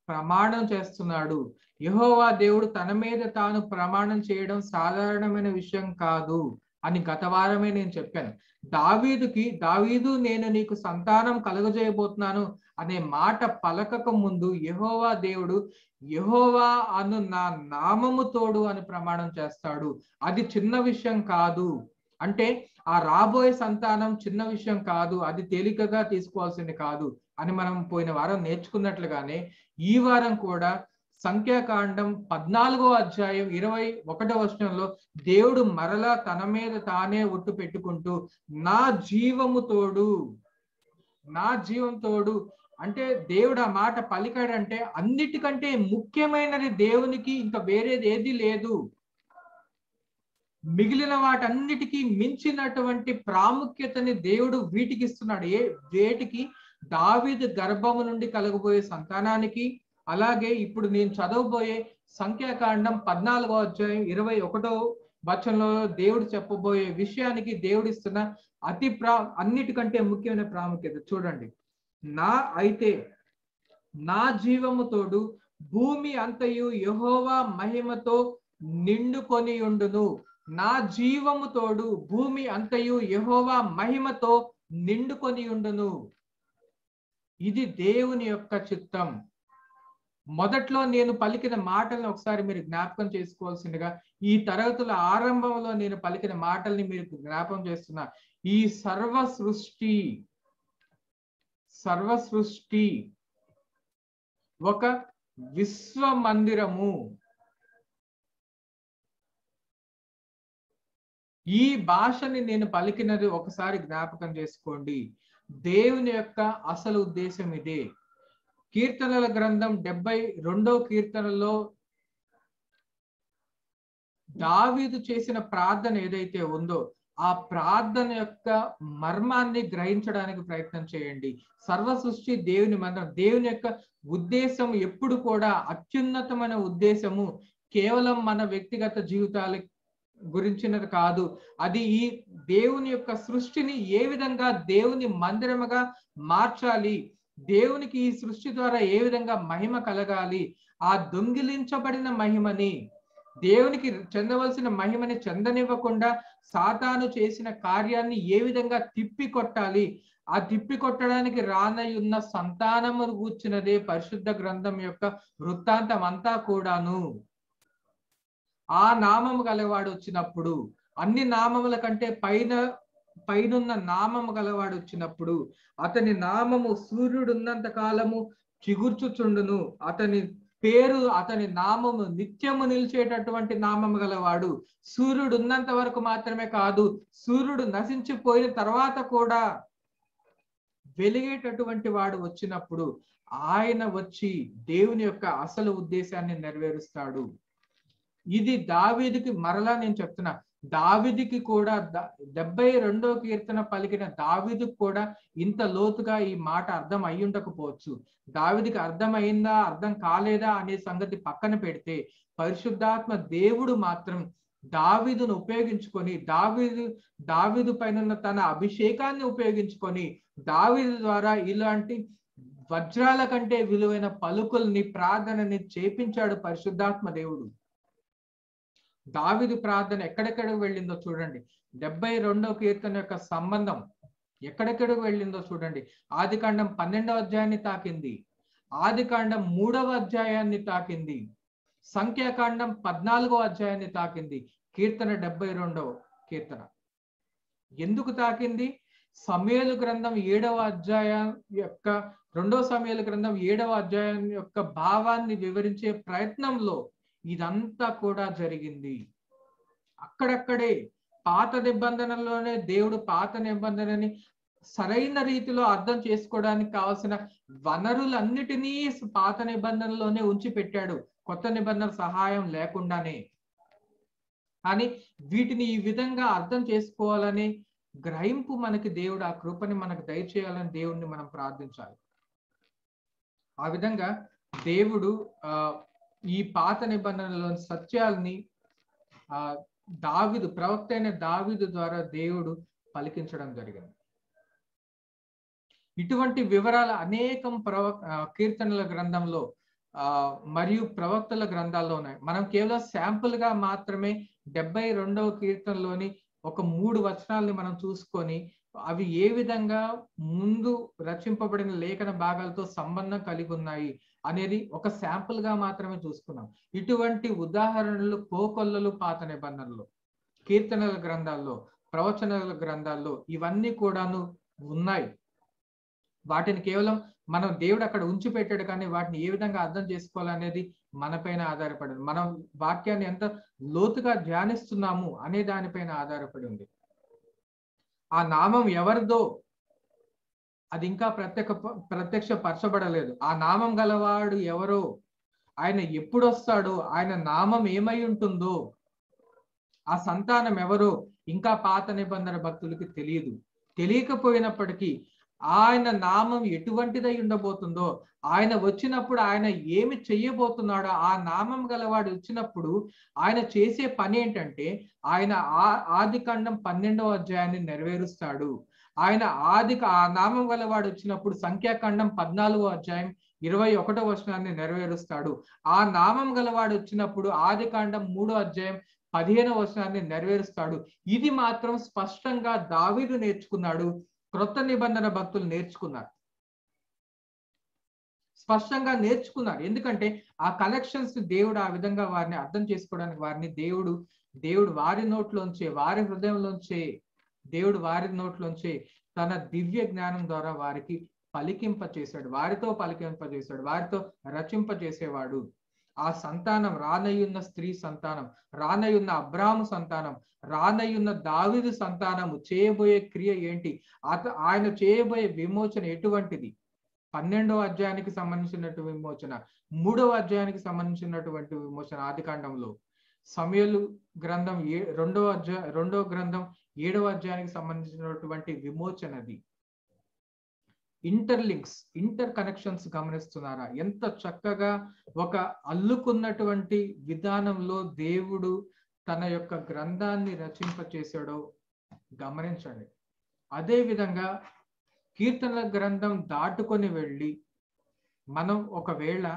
[SPEAKER 1] ప్రమాణం చేస్తున్నాడు. యహోవా దేవుడు తన మీద తాను ప్రమాణం చేయడం సాధారణమైన విషయం కాదు అని గత వారమే నేను చెప్పాను. దావీదుకి దావీదు నేను నీకు సంతానం కలుగజేయబోతున్నాను అనే మాట పలకక ముందు యహోవా దేవుడు యహోవా అను నా నామము తోడు అని ప్రమాణం చేస్తాడు. అది చిన్న విషయం కాదు. అంటే ఆ రాబోయే సంతానం చిన్న విషయం కాదు అది తేలికగా తీసుకోవాల్సింది కాదు అని మనం పోయిన వారం నేర్చుకున్నట్లుగానే ఈ వారం కూడా సంఖ్యాకాండం పద్నాలుగో అధ్యాయం ఇరవై ఒకటో వర్షంలో దేవుడు మరలా తన మీద తానే ఒట్టు పెట్టుకుంటూ నా జీవము తోడు నా జీవం తోడు. అంటే దేవుడు ఆ మాట పలికాడంటే అన్నిటికంటే ముఖ్యమైనది దేవునికి ఇంకా వేరేది ఏది లేదు. మిగిలిన వాటన్నిటికీ మించినటువంటి ప్రాముఖ్యతని దేవుడు వీటికి ఇస్తున్నాడు. ఏ వేటికి? దావిద్ గర్భము నుండి కలగబోయే సంతానానికి. అలాగే ఇప్పుడు నేను చదవబోయే సంఖ్యాకాండం పద్నాలుగో అధ్యాయం ఇరవై ఒకటో వచనంలో దేవుడు చెప్పబోయే విషయానికి దేవుడు ఇస్తున్న అతి ప్రా అన్నిటికంటే ముఖ్యమైన ప్రాముఖ్యత. చూడండి. నా అయితే నా జీవము తోడు భూమి అంతయు యహోవా మహిమతో నిండుకొని ఉండును నా జీవము తోడు భూమి అంతయు యహోవా మహిమతో నిండుకొని ఉండును. ఇది దేవుని యొక్క చిత్తం. మొదట్లో నేను పలికిన మాటలను ఒకసారి మీరు జ్ఞాపకం చేసుకోవాల్సిందిగా ఈ తరగతుల ఆరంభంలో నేను పలికిన మాటల్ని మీరు జ్ఞాపకం చేస్తున్నా. ఈ సర్వ సృష్టి సర్వ సృష్టి ఒక విశ్వ మందిరము ఈ భాషని నేను పలికినది ఒకసారి జ్ఞాపకం చేసుకోండి. దేవుని యొక్క అసలు ఉద్దేశం ఇదే. కీర్తనల గ్రంథం డెబ్బై రెండో కీర్తనలో దావీదు చేసిన ప్రార్థన ఏదైతే ఉందో ఆ ప్రార్థన యొక్క మర్మాన్ని గ్రహించడానికి ప్రయత్నం చేయండి. సర్వ సృష్టి దేవుని మంత్రం దేవుని యొక్క ఉద్దేశం ఎప్పుడు కూడా అత్యున్నతమైన ఉద్దేశము కేవలం మన వ్యక్తిగత జీవితాల గురించినది కాదు. అది ఈ దేవుని యొక్క సృష్టిని ఏ విధంగా దేవుని మందిరముగా మార్చాలి? దేవునికి ఈ సృష్టి ద్వారా ఏ విధంగా మహిమ కలగాలి? ఆ దొంగిలించబడిన మహిమని దేవునికి చెందవలసిన మహిమని చెందనివ్వకుండా సాతాను చేసిన కార్యాన్ని ఏ విధంగా తిప్పి కొట్టాలి ఆ తిప్పి కొట్టడానికి రానయున్న సంతానము కూర్చున్నదే పరిశుద్ధ గ్రంథం యొక్క వృత్తాంతం అంతా కూడాను. ఆ నామము గలవాడు వచ్చినప్పుడు అన్ని నామముల కంటే పైన పైనున్న నామము గలవాడు వచ్చినప్పుడు అతని నామము సూర్యుడు ఉన్నంత కాలము చిగుర్చుచుండును. అతని పేరు అతని నామము నిత్యము నిలిచేటటువంటి నామము గలవాడు సూర్యుడు ఉన్నంత వరకు మాత్రమే కాదు సూర్యుడు నశించిపోయిన తర్వాత కూడా వెలిగేటటువంటి వాడు వచ్చినప్పుడు ఆయన వచ్చి దేవుని యొక్క అసలు ఉద్దేశాన్ని నెరవేరుస్తాడు. ఇది దావీదికి మరలా నేను చెప్తున్నా. దావిదికి కూడా డెబ్బై రెండో కీర్తన పలికిన దావిదికి కూడా ఇంత లోతుగా ఈ మాట అర్థం అయ్యుండకపోవచ్చు దావిదికి అర్థమైందా అర్థం కాలేదా అనే సంగతి పక్కన పెడితే పరిశుద్ధాత్మ దేవుడు మాత్రం దావిదును ఉపయోగించుకొని దావిదు దావిదు పైన తన అభిషేకాన్ని ఉపయోగించుకొని దావిదు ద్వారా ఇలాంటి వజ్రాల కంటే విలువైన పలుకుల్ని ప్రార్థనని చేపించాడు పరిశుద్ధాత్మ దేవుడు. దావిదు ప్రార్థన ఎక్కడెక్కడికి వెళ్ళిందో చూడండి. డెబ్బై రెండో కీర్తన యొక్క సంబంధం ఎక్కడెక్కడికి వెళ్ళిందో చూడండి. ఆది కాండం పన్నెండవ అధ్యాయాన్ని తాకింది. ఆది కాండం మూడవ అధ్యాయాన్ని తాకింది. సంఖ్యాకాండం పద్నాలుగో అధ్యాయాన్ని తాకింది. కీర్తన డెబ్బై రెండవ కీర్తన. ఎందుకు తాకింది? సమయలు గ్రంథం ఏడవ అధ్యాయం యొక్క రెండో సమయలు గ్రంథం ఏడవ అధ్యాయం యొక్క భావాన్ని వివరించే ప్రయత్నంలో ఇదంతా కూడా జరిగింది. అక్కడక్కడే పాత నిబంధనలోనే దేవుడు పాత నిబంధనని సరైన రీతిలో అర్థం చేసుకోవడానికి కావాల్సిన వనరులన్నిటినీ పాత నిబంధనలోనే ఉంచి పెట్టాడు. కొత్త నిబంధన సహాయం లేకుండానే. కానీ వీటిని ఈ విధంగా అర్థం చేసుకోవాలని గ్రహింపు మనకి దేవుడు ఆ కృపని మనకు దయచేయాలని దేవుణ్ణి మనం ప్రార్థించాలి. ఆ విధంగా దేవుడు ఆ ఈ పాత నిబంధనలోని సత్యాల్ని ఆ దావిదు ప్రవక్త అయిన దావిదు ద్వారా దేవుడు పలికించడం జరిగింది. ఇటువంటి వివరాలు అనేకం ప్రవ కీర్తనల గ్రంథంలో ఆ మరియు ప్రవక్తల గ్రంథాల్లో ఉన్నాయి. మనం కేవలం శాంపుల్గా మాత్రమే డెబ్బై రెండవ కీర్తనలోని ఒక మూడు వచనాలని మనం చూసుకొని అవి ఏ విధంగా ముందు రచింపబడిన లేఖన భాగాలతో సంబంధం కలిగి ఉన్నాయి అనేది ఒక శాంపుల్గా మాత్రమే చూసుకున్నాం. ఇటువంటి ఉదాహరణలు కోకొల్లలు పాత నిబంధనలు కీర్తనల గ్రంథాల్లో ప్రవచనల గ్రంథాల్లో ఇవన్నీ కూడాను ఉన్నాయి. వాటిని కేవలం మనం దేవుడు అక్కడ ఉంచి పెట్టాడు కానీ వాటిని ఏ విధంగా అర్థం చేసుకోవాలనేది మనపైన ఆధారపడింది. మనం వాక్యాన్ని ఎంత లోతుగా ధ్యానిస్తున్నాము అనే దానిపైన ఆధారపడి ఉంది. ఆ నామం ఎవరిదో అది ఇంకా ప్రత్యక్ష ప్రత్యక్ష పరచబడలేదు. ఆ నామం గలవాడు ఎవరో? ఆయన ఎప్పుడు వస్తాడో ఆయన నామం ఏమై ఉంటుందో? ఆ సంతానం ఎవరో? ఇంకా పాత నిబంధన భక్తులకి తెలియదు తెలియకపోయినప్పటికీ ఆయన నామం ఎటువంటిదై ఉండబోతుందో? ఆయన వచ్చినప్పుడు ఆయన ఏమి చెయ్యబోతున్నాడో? ఆ నామం గలవాడు వచ్చినప్పుడు ఆయన చేసే పని ఏంటంటే ఆయన ఆ ఆది కాండం పన్నెండవ అధ్యాయాన్ని నెరవేరుస్తాడు. ఆయన ఆదిక ఆ నామం గలవాడు వచ్చినప్పుడు సంఖ్యాకాండం పద్నాలుగో అధ్యాయం ఇరవై ఒకటో వచనాన్ని నెరవేరుస్తాడు. ఆ నామం గలవాడు వచ్చినప్పుడు ఆది కాండం మూడో అధ్యాయం పదిహేనో వచనాన్ని నెరవేరుస్తాడు. ఇది మాత్రం స్పష్టంగా దావీదు నేర్చుకున్నాడు. క్రొత్త నిబంధన భక్తులు నేర్చుకున్నారు. స్పష్టంగా నేర్చుకున్నారు. ఎందుకంటే ఆ కనెక్షన్స్ దేవుడు ఆ విధంగా వారిని అర్థం చేసుకోవడానికి వారిని దేవుడు దేవుడు వారి నోట్లోంచే వారి హృదయంలోంచే దేవుడు వారి నోట్లోంచే తన దివ్య జ్ఞానం ద్వారా వారికి పలికింప చేశాడు. వారితో పలికింప చేశాడు. వారితో రచింప చేసేవాడు. ఆ సంతానం రానయ్యున్న స్త్రీ సంతానం రానయ్యున్న అబ్రాహ్ము సంతానం రానయ్యున్న దావిదు సంతానము చేయబోయే క్రియ ఏంటి? అత ఆయన చేయబోయే విమోచన ఎటువంటిది? పన్నెండవ అధ్యాయానికి సంబంధించినటువంటి విమోచన మూడవ అధ్యాయానికి సంబంధించినటువంటి విమోచన ఆది కాండంలో. సమయలు గ్రంథం ఏ రెండవ అధ్యాయ రెండవ గ్రంథం ఏడవ అధ్యాయానికి సంబంధించినటువంటి విమోచనది ఇంటర్లింక్స్ ఇంటర్ కనెక్షన్స్ గమనిస్తున్నారా? ఎంత చక్కగా ఒక అల్లుకున్నటువంటి విధానంలో దేవుడు తన యొక్క గ్రంథాన్ని రచింపచేశాడో గమనించండి. అదే విధంగా కీర్తనల గ్రంథం దాటుకొని వెళ్ళి మనం ఒకవేళ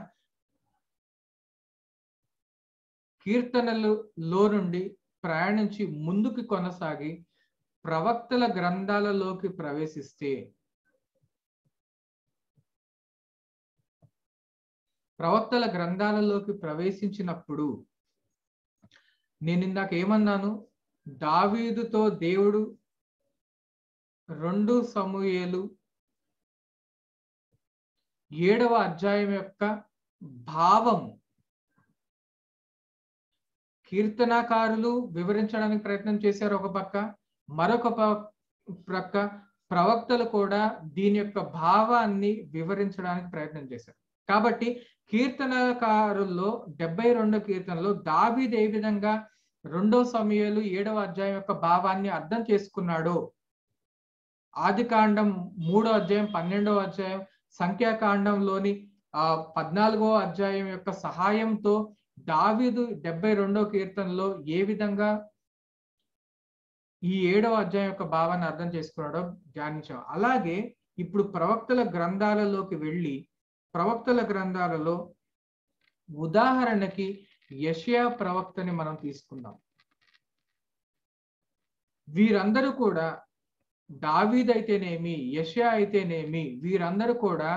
[SPEAKER 1] కీర్తనలలో నుండి ప్రయాణించి ముందుకు కొనసాగి ప్రవక్తల గ్రంథాలలోకి ప్రవేశిస్తే ప్రవక్తల గ్రంథాలలోకి ప్రవేశించినప్పుడు నేను ఇందాక ఏమన్నాను? దావీదుతో దేవుడు రెండు సమూయేలు ఏడవ అధ్యాయం యొక్క భావం కీర్తనాకారులు వివరించడానికి ప్రయత్నం చేశారు ఒక పక్క. మరొక ప్రక్క ప్రవక్తలు కూడా దీని యొక్క భావాన్ని వివరించడానికి ప్రయత్నం చేశారు. కాబట్టి కీర్తనకారుల్లో డెబ్బై రెండో కీర్తనలో దావీద్ ఏ విధంగా రెండో సమయాలు ఏడవ అధ్యాయం యొక్క భావాన్ని అర్థం చేసుకున్నాడో ఆది కాండం మూడో అధ్యాయం పన్నెండవ అధ్యాయం సంఖ్యాకాండంలోని ఆ పద్నాలుగో అధ్యాయం యొక్క సహాయంతో దావీదు డెబ్బై రెండో కీర్తనలో ఏ విధంగా ఈ ఏడవ అధ్యాయం యొక్క భావాన్ని అర్థం చేసుకోవడం ధ్యానించాం. అలాగే ఇప్పుడు ప్రవక్తల గ్రంథాలలోకి వెళ్ళి ప్రవక్తల గ్రంథాలలో ఉదాహరణకి యషయా ప్రవక్తని మనం తీసుకుందాం. వీరందరూ కూడా దావీద్ అయితేనేమి యషయా అయితేనేమి వీరందరూ కూడా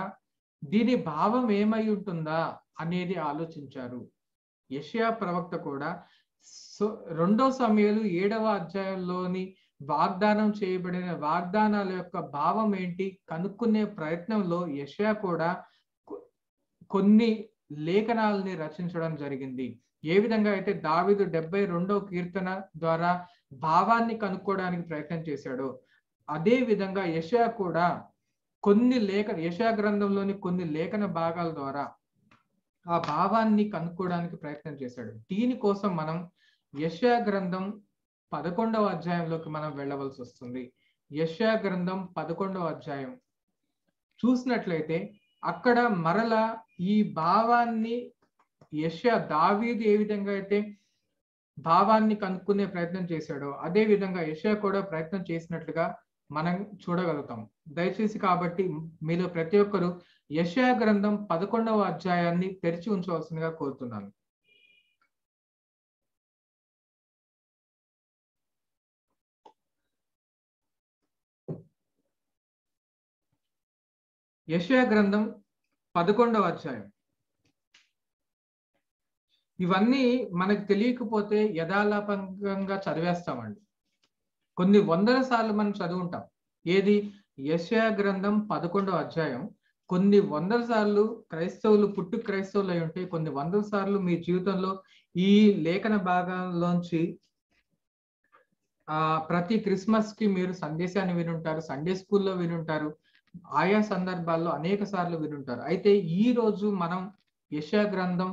[SPEAKER 1] దీని భావం ఏమై ఉంటుందా అనేది ఆలోచించారు. యషయా ప్రవక్త కూడా సో రెండో సమయాలు ఏడవ అధ్యాయంలోని వాగ్దానం చేయబడిన వాగ్దానాల యొక్క భావం ఏంటి? కనుక్కునే ప్రయత్నంలో యషయా కూడా కొన్ని లేఖనాలని రచించడం జరిగింది. ఏ విధంగా అయితే దావిదు డెబ్బై రెండో కీర్తన ద్వారా భావాన్ని కనుక్కోవడానికి ప్రయత్నం చేశాడు అదే విధంగా యషయా కూడా కొన్ని లేఖ యశా గ్రంథంలోని కొన్ని లేఖన భాగాల ద్వారా ఆ భావాన్ని కనుక్కోవడానికి ప్రయత్నం చేశాడు. దీనికోసం మనం యశా గ్రంథం పదకొండవ అధ్యాయంలోకి మనం వెళ్ళవలసి వస్తుంది. యశా గ్రంథం పదకొండవ అధ్యాయం. చూసినట్లయితే అక్కడ మరల ఈ భావాన్ని యశ దావీది ఏ విధంగా అయితే భావాన్ని కనుక్కునే ప్రయత్నం చేశాడో అదే విధంగా యశ కూడా ప్రయత్నం చేసినట్లుగా మనం చూడగలుగుతాం. దయచేసి కాబట్టి మీలో ప్రతి ఒక్కరు యశా గ్రంథం పదకొండవ అధ్యాయాన్ని తెరిచి ఉంచవలసిందిగా కోరుతున్నాను. యశా గ్రంథం పదకొండవ అధ్యాయం. ఇవన్నీ మనకు తెలియకపోతే యథాలాపంగా చదివేస్తామండి. కొన్ని వందల సార్లు మనం చదువుంటాం. ఏది? యశా గ్రంథం పదకొండవ అధ్యాయం. కొన్ని వందల సార్లు క్రైస్తవులు పుట్టు క్రైస్తవులు అయి ఉంటే కొన్ని వందల సార్లు మీ జీవితంలో ఈ లేఖన భాగంలోంచి ఆ ప్రతి క్రిస్మస్కి మీరు సందేశాన్ని వినుంటారు సండే స్కూల్లో వినుంటారు ఆయా సందర్భాల్లో అనేక సార్లు వినుంటారు. అయితే ఈ రోజు మనం యశా గ్రంథం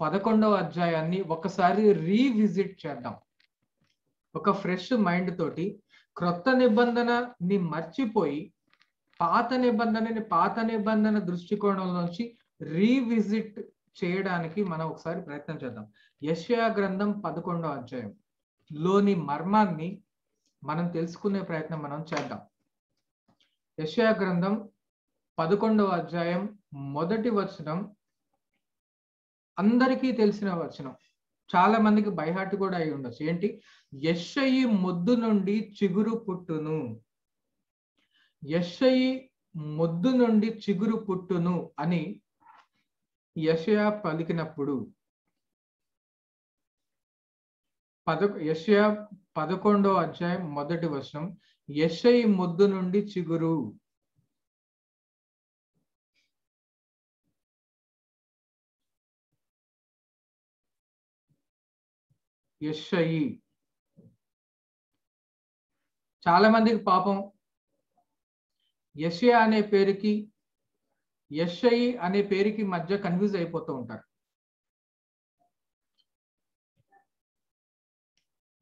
[SPEAKER 1] పదకొండవ అధ్యాయాన్ని ఒకసారి రీవిజిట్ చేద్దాం. ఒక ఫ్రెష్ మైండ్ తోటి క్రొత్త నిబంధనని మర్చిపోయి పాత నిబంధనని పాత నిబంధన దృష్టికోణంలోంచి రీవిజిట్ చేయడానికి మనం ఒకసారి ప్రయత్నం చేద్దాం. యశ్యా గ్రంథం పదకొండవ అధ్యాయం. లోని మర్మాన్ని మనం తెలుసుకునే ప్రయత్నం మనం చేద్దాం. యశ్యా గ్రంథం పదకొండవ అధ్యాయం మొదటి వచనం. అందరికీ తెలిసిన వచనం. చాలా మందికి బైహాటి కూడా అయి ఉండొచ్చు. ఏంటి? యశయి మొద్దు నుండి చిగురు పుట్టును. యషయి మొద్దు నుండి చిగురు పుట్టును అని యషయా పలికినప్పుడు పద యషయా పదకొండో అధ్యాయం మొదటి వర్షం యషయి మొద్దు నుండి చిగురు. యషయి. చాలా మందికి పాపం యషయా అనే పేరుకి యషయి అనే పేరుకి మధ్య కన్ఫ్యూజ్ అయిపోతూ ఉంటారు.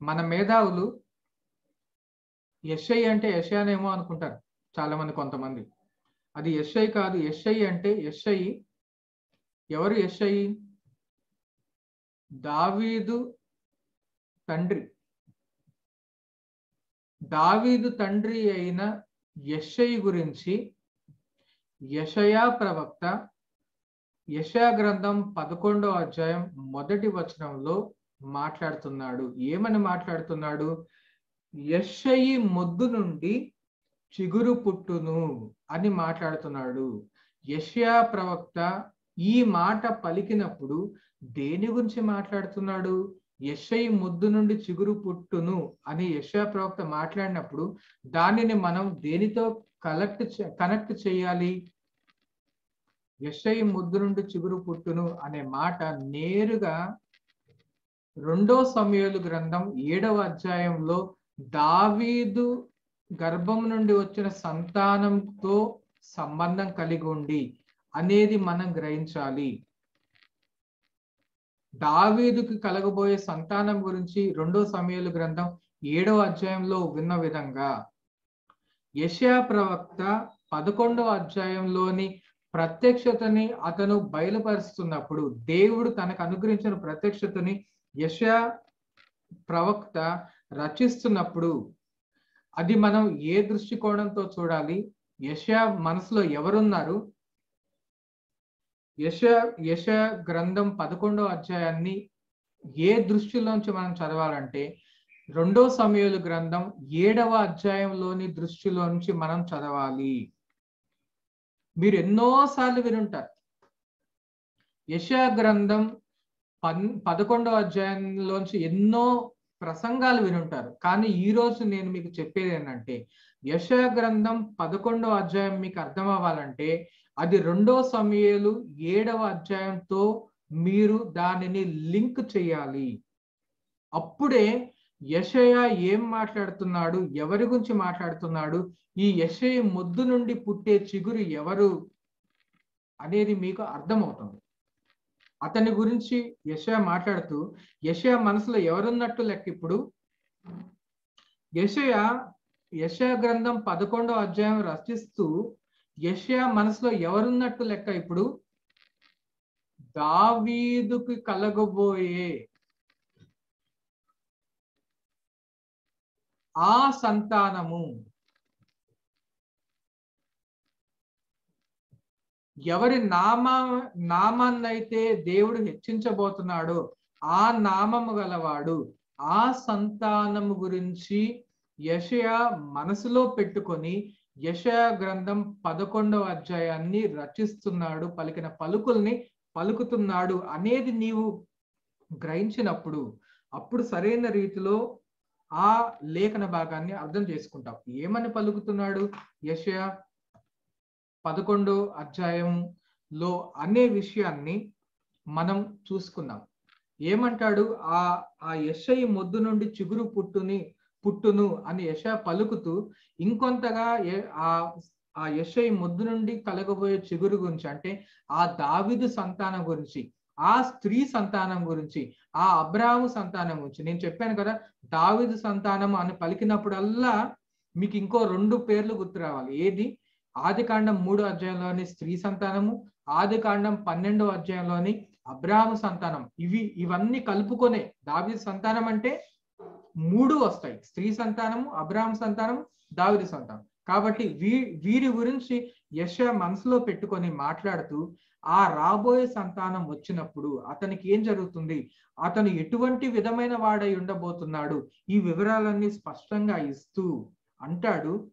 [SPEAKER 1] మన మేధావులు యషయి అంటే యషయానేమో అనుకుంటారు చాలా మంది కొంతమంది. అది యషై కాదు యషై అంటే యషై ఎవరు యషై దావీదు తండ్రి. దావీదు తండ్రి అయిన యషై గురించి యషయా ప్రవక్త యషయా గ్రంథం పదకొండో అధ్యాయం మొదటి వచనంలో మాట్లాడుతున్నాడు. ఏమని మాట్లాడుతున్నాడు? యషయి మొద్దు నుండి చిగురు పుట్టును అని మాట్లాడుతున్నాడు. యషయా ప్రవక్త ఈ మాట పలికినప్పుడు దేని గురించి మాట్లాడుతున్నాడు? యషై ముద్దు నుండి చిగురు పుట్టును అని యశా ప్రవక్త మాట్లాడినప్పుడు దానిని మనం దేనితో కలెక్ట్ కనెక్ట్ చేయాలి? యషై ముద్దు నుండి చిగురు పుట్టును అనే మాట నేరుగా రెండో సమయాలు గ్రంథం ఏడవ అధ్యాయంలో దావీదు గర్భం నుండి వచ్చిన సంతానంతో సంబంధం కలిగి ఉండి అనేది మనం గ్రహించాలి. దావీదుకి కలగబోయే సంతానం గురించి రెండో సమయాలు గ్రంథం ఏడవ అధ్యాయంలో విన్న విధంగా యషయా ప్రవక్త పదకొండవ అధ్యాయంలోని ప్రత్యక్షతని అతను బయలుపరుస్తున్నప్పుడు దేవుడు తనకు అనుగ్రహించిన ప్రత్యక్షతని యషయా ప్రవక్త రచిస్తున్నప్పుడు అది మనం ఏ దృష్టికోణంతో చూడాలి? యషయా మనసులో ఎవరున్నారు? యశ యశ గ్రంథం పదకొండో అధ్యాయాన్ని ఏ దృష్టిలోంచి మనం చదవాలంటే రెండో సమయాలు గ్రంథం ఏడవ అధ్యాయంలోని దృష్టిలోంచి మనం చదవాలి. మీరు ఎన్నోసార్లు వినుంటారు. యశ గ్రంథం పన్ పదకొండవ అధ్యాయంలోంచి ఎన్నో ప్రసంగాలు వినుంటారు. కానీ ఈ రోజు నేను మీకు చెప్పేది ఏంటంటే యశ గ్రంథం పదకొండవ అధ్యాయం మీకు అర్థం అవ్వాలంటే అది రెండో సమయాలు ఏడవ అధ్యాయంతో మీరు దానిని లింక్ చేయాలి. అప్పుడే యషయ ఏం మాట్లాడుతున్నాడు? ఎవరి గురించి మాట్లాడుతున్నాడు? ఈ యషయ ముద్దు నుండి పుట్టే చిగురు ఎవరు? అనేది మీకు అర్థమవుతుంది. అతని గురించి యషయ మాట్లాడుతూ యషయ మనసులో ఎవరున్నట్టు లెక్క ఇప్పుడు? యషయ యషయ గ్రంథం పదకొండో అధ్యాయం రచిస్తూ యష్యా మనసులో ఎవరున్నట్టు లెక్క ఇప్పుడు? దావీదుకి కలగబోయే ఆ సంతానము ఎవరి నామా నామాన్నైతే దేవుడు హెచ్చించబోతున్నాడో ఆ నామము గలవాడు ఆ సంతానము గురించి యషయా మనసులో పెట్టుకొని యశ గ్రంథం పదకొండవ అధ్యాయాన్ని రచిస్తున్నాడు పలికిన పలుకుల్ని పలుకుతున్నాడు అనేది నీవు గ్రహించినప్పుడు అప్పుడు సరైన రీతిలో ఆ లేఖన భాగాన్ని అర్థం చేసుకుంటావు. ఏమని పలుకుతున్నాడు యశ పదకొండో అధ్యాయంలో అనే విషయాన్ని మనం చూసుకుందాం. ఏమంటాడు? ఆ ఆ యశయి మొద్దు నుండి చిగురు పుట్టుని పుట్టును అని యశ పలుకుతూ ఇంకొంతగా ఆ ఆ యశయి ముద్దు నుండి కలగబోయే చిగురు గురించి అంటే ఆ దావిదు సంతానం గురించి ఆ స్త్రీ సంతానం గురించి ఆ అబ్రాహము సంతానం గురించి. నేను చెప్పాను కదా దావిదు సంతానం అని పలికినప్పుడల్లా మీకు ఇంకో రెండు పేర్లు గుర్తు రావాలి. ఏది? ఆదికాండం మూడు అధ్యాయంలోని స్త్రీ సంతానము ఆదికాండం పన్నెండో అధ్యాయంలోని అబ్రాహము సంతానం. ఇవి ఇవన్నీ కలుపుకొనే దావిదు సంతానం అంటే మూడు వస్తాయి. స్త్రీ సంతానము అబ్రాహం సంతానం దావిది సంతానం. కాబట్టి వీ వీరి గురించి యశ మనసులో పెట్టుకొని మాట్లాడుతూ ఆ రాబోయే సంతానం వచ్చినప్పుడు అతనికి ఏం జరుగుతుంది? అతను ఎటువంటి విధమైన వాడై ఉండబోతున్నాడు? ఈ వివరాలన్నీ స్పష్టంగా ఇస్తూ అంటాడు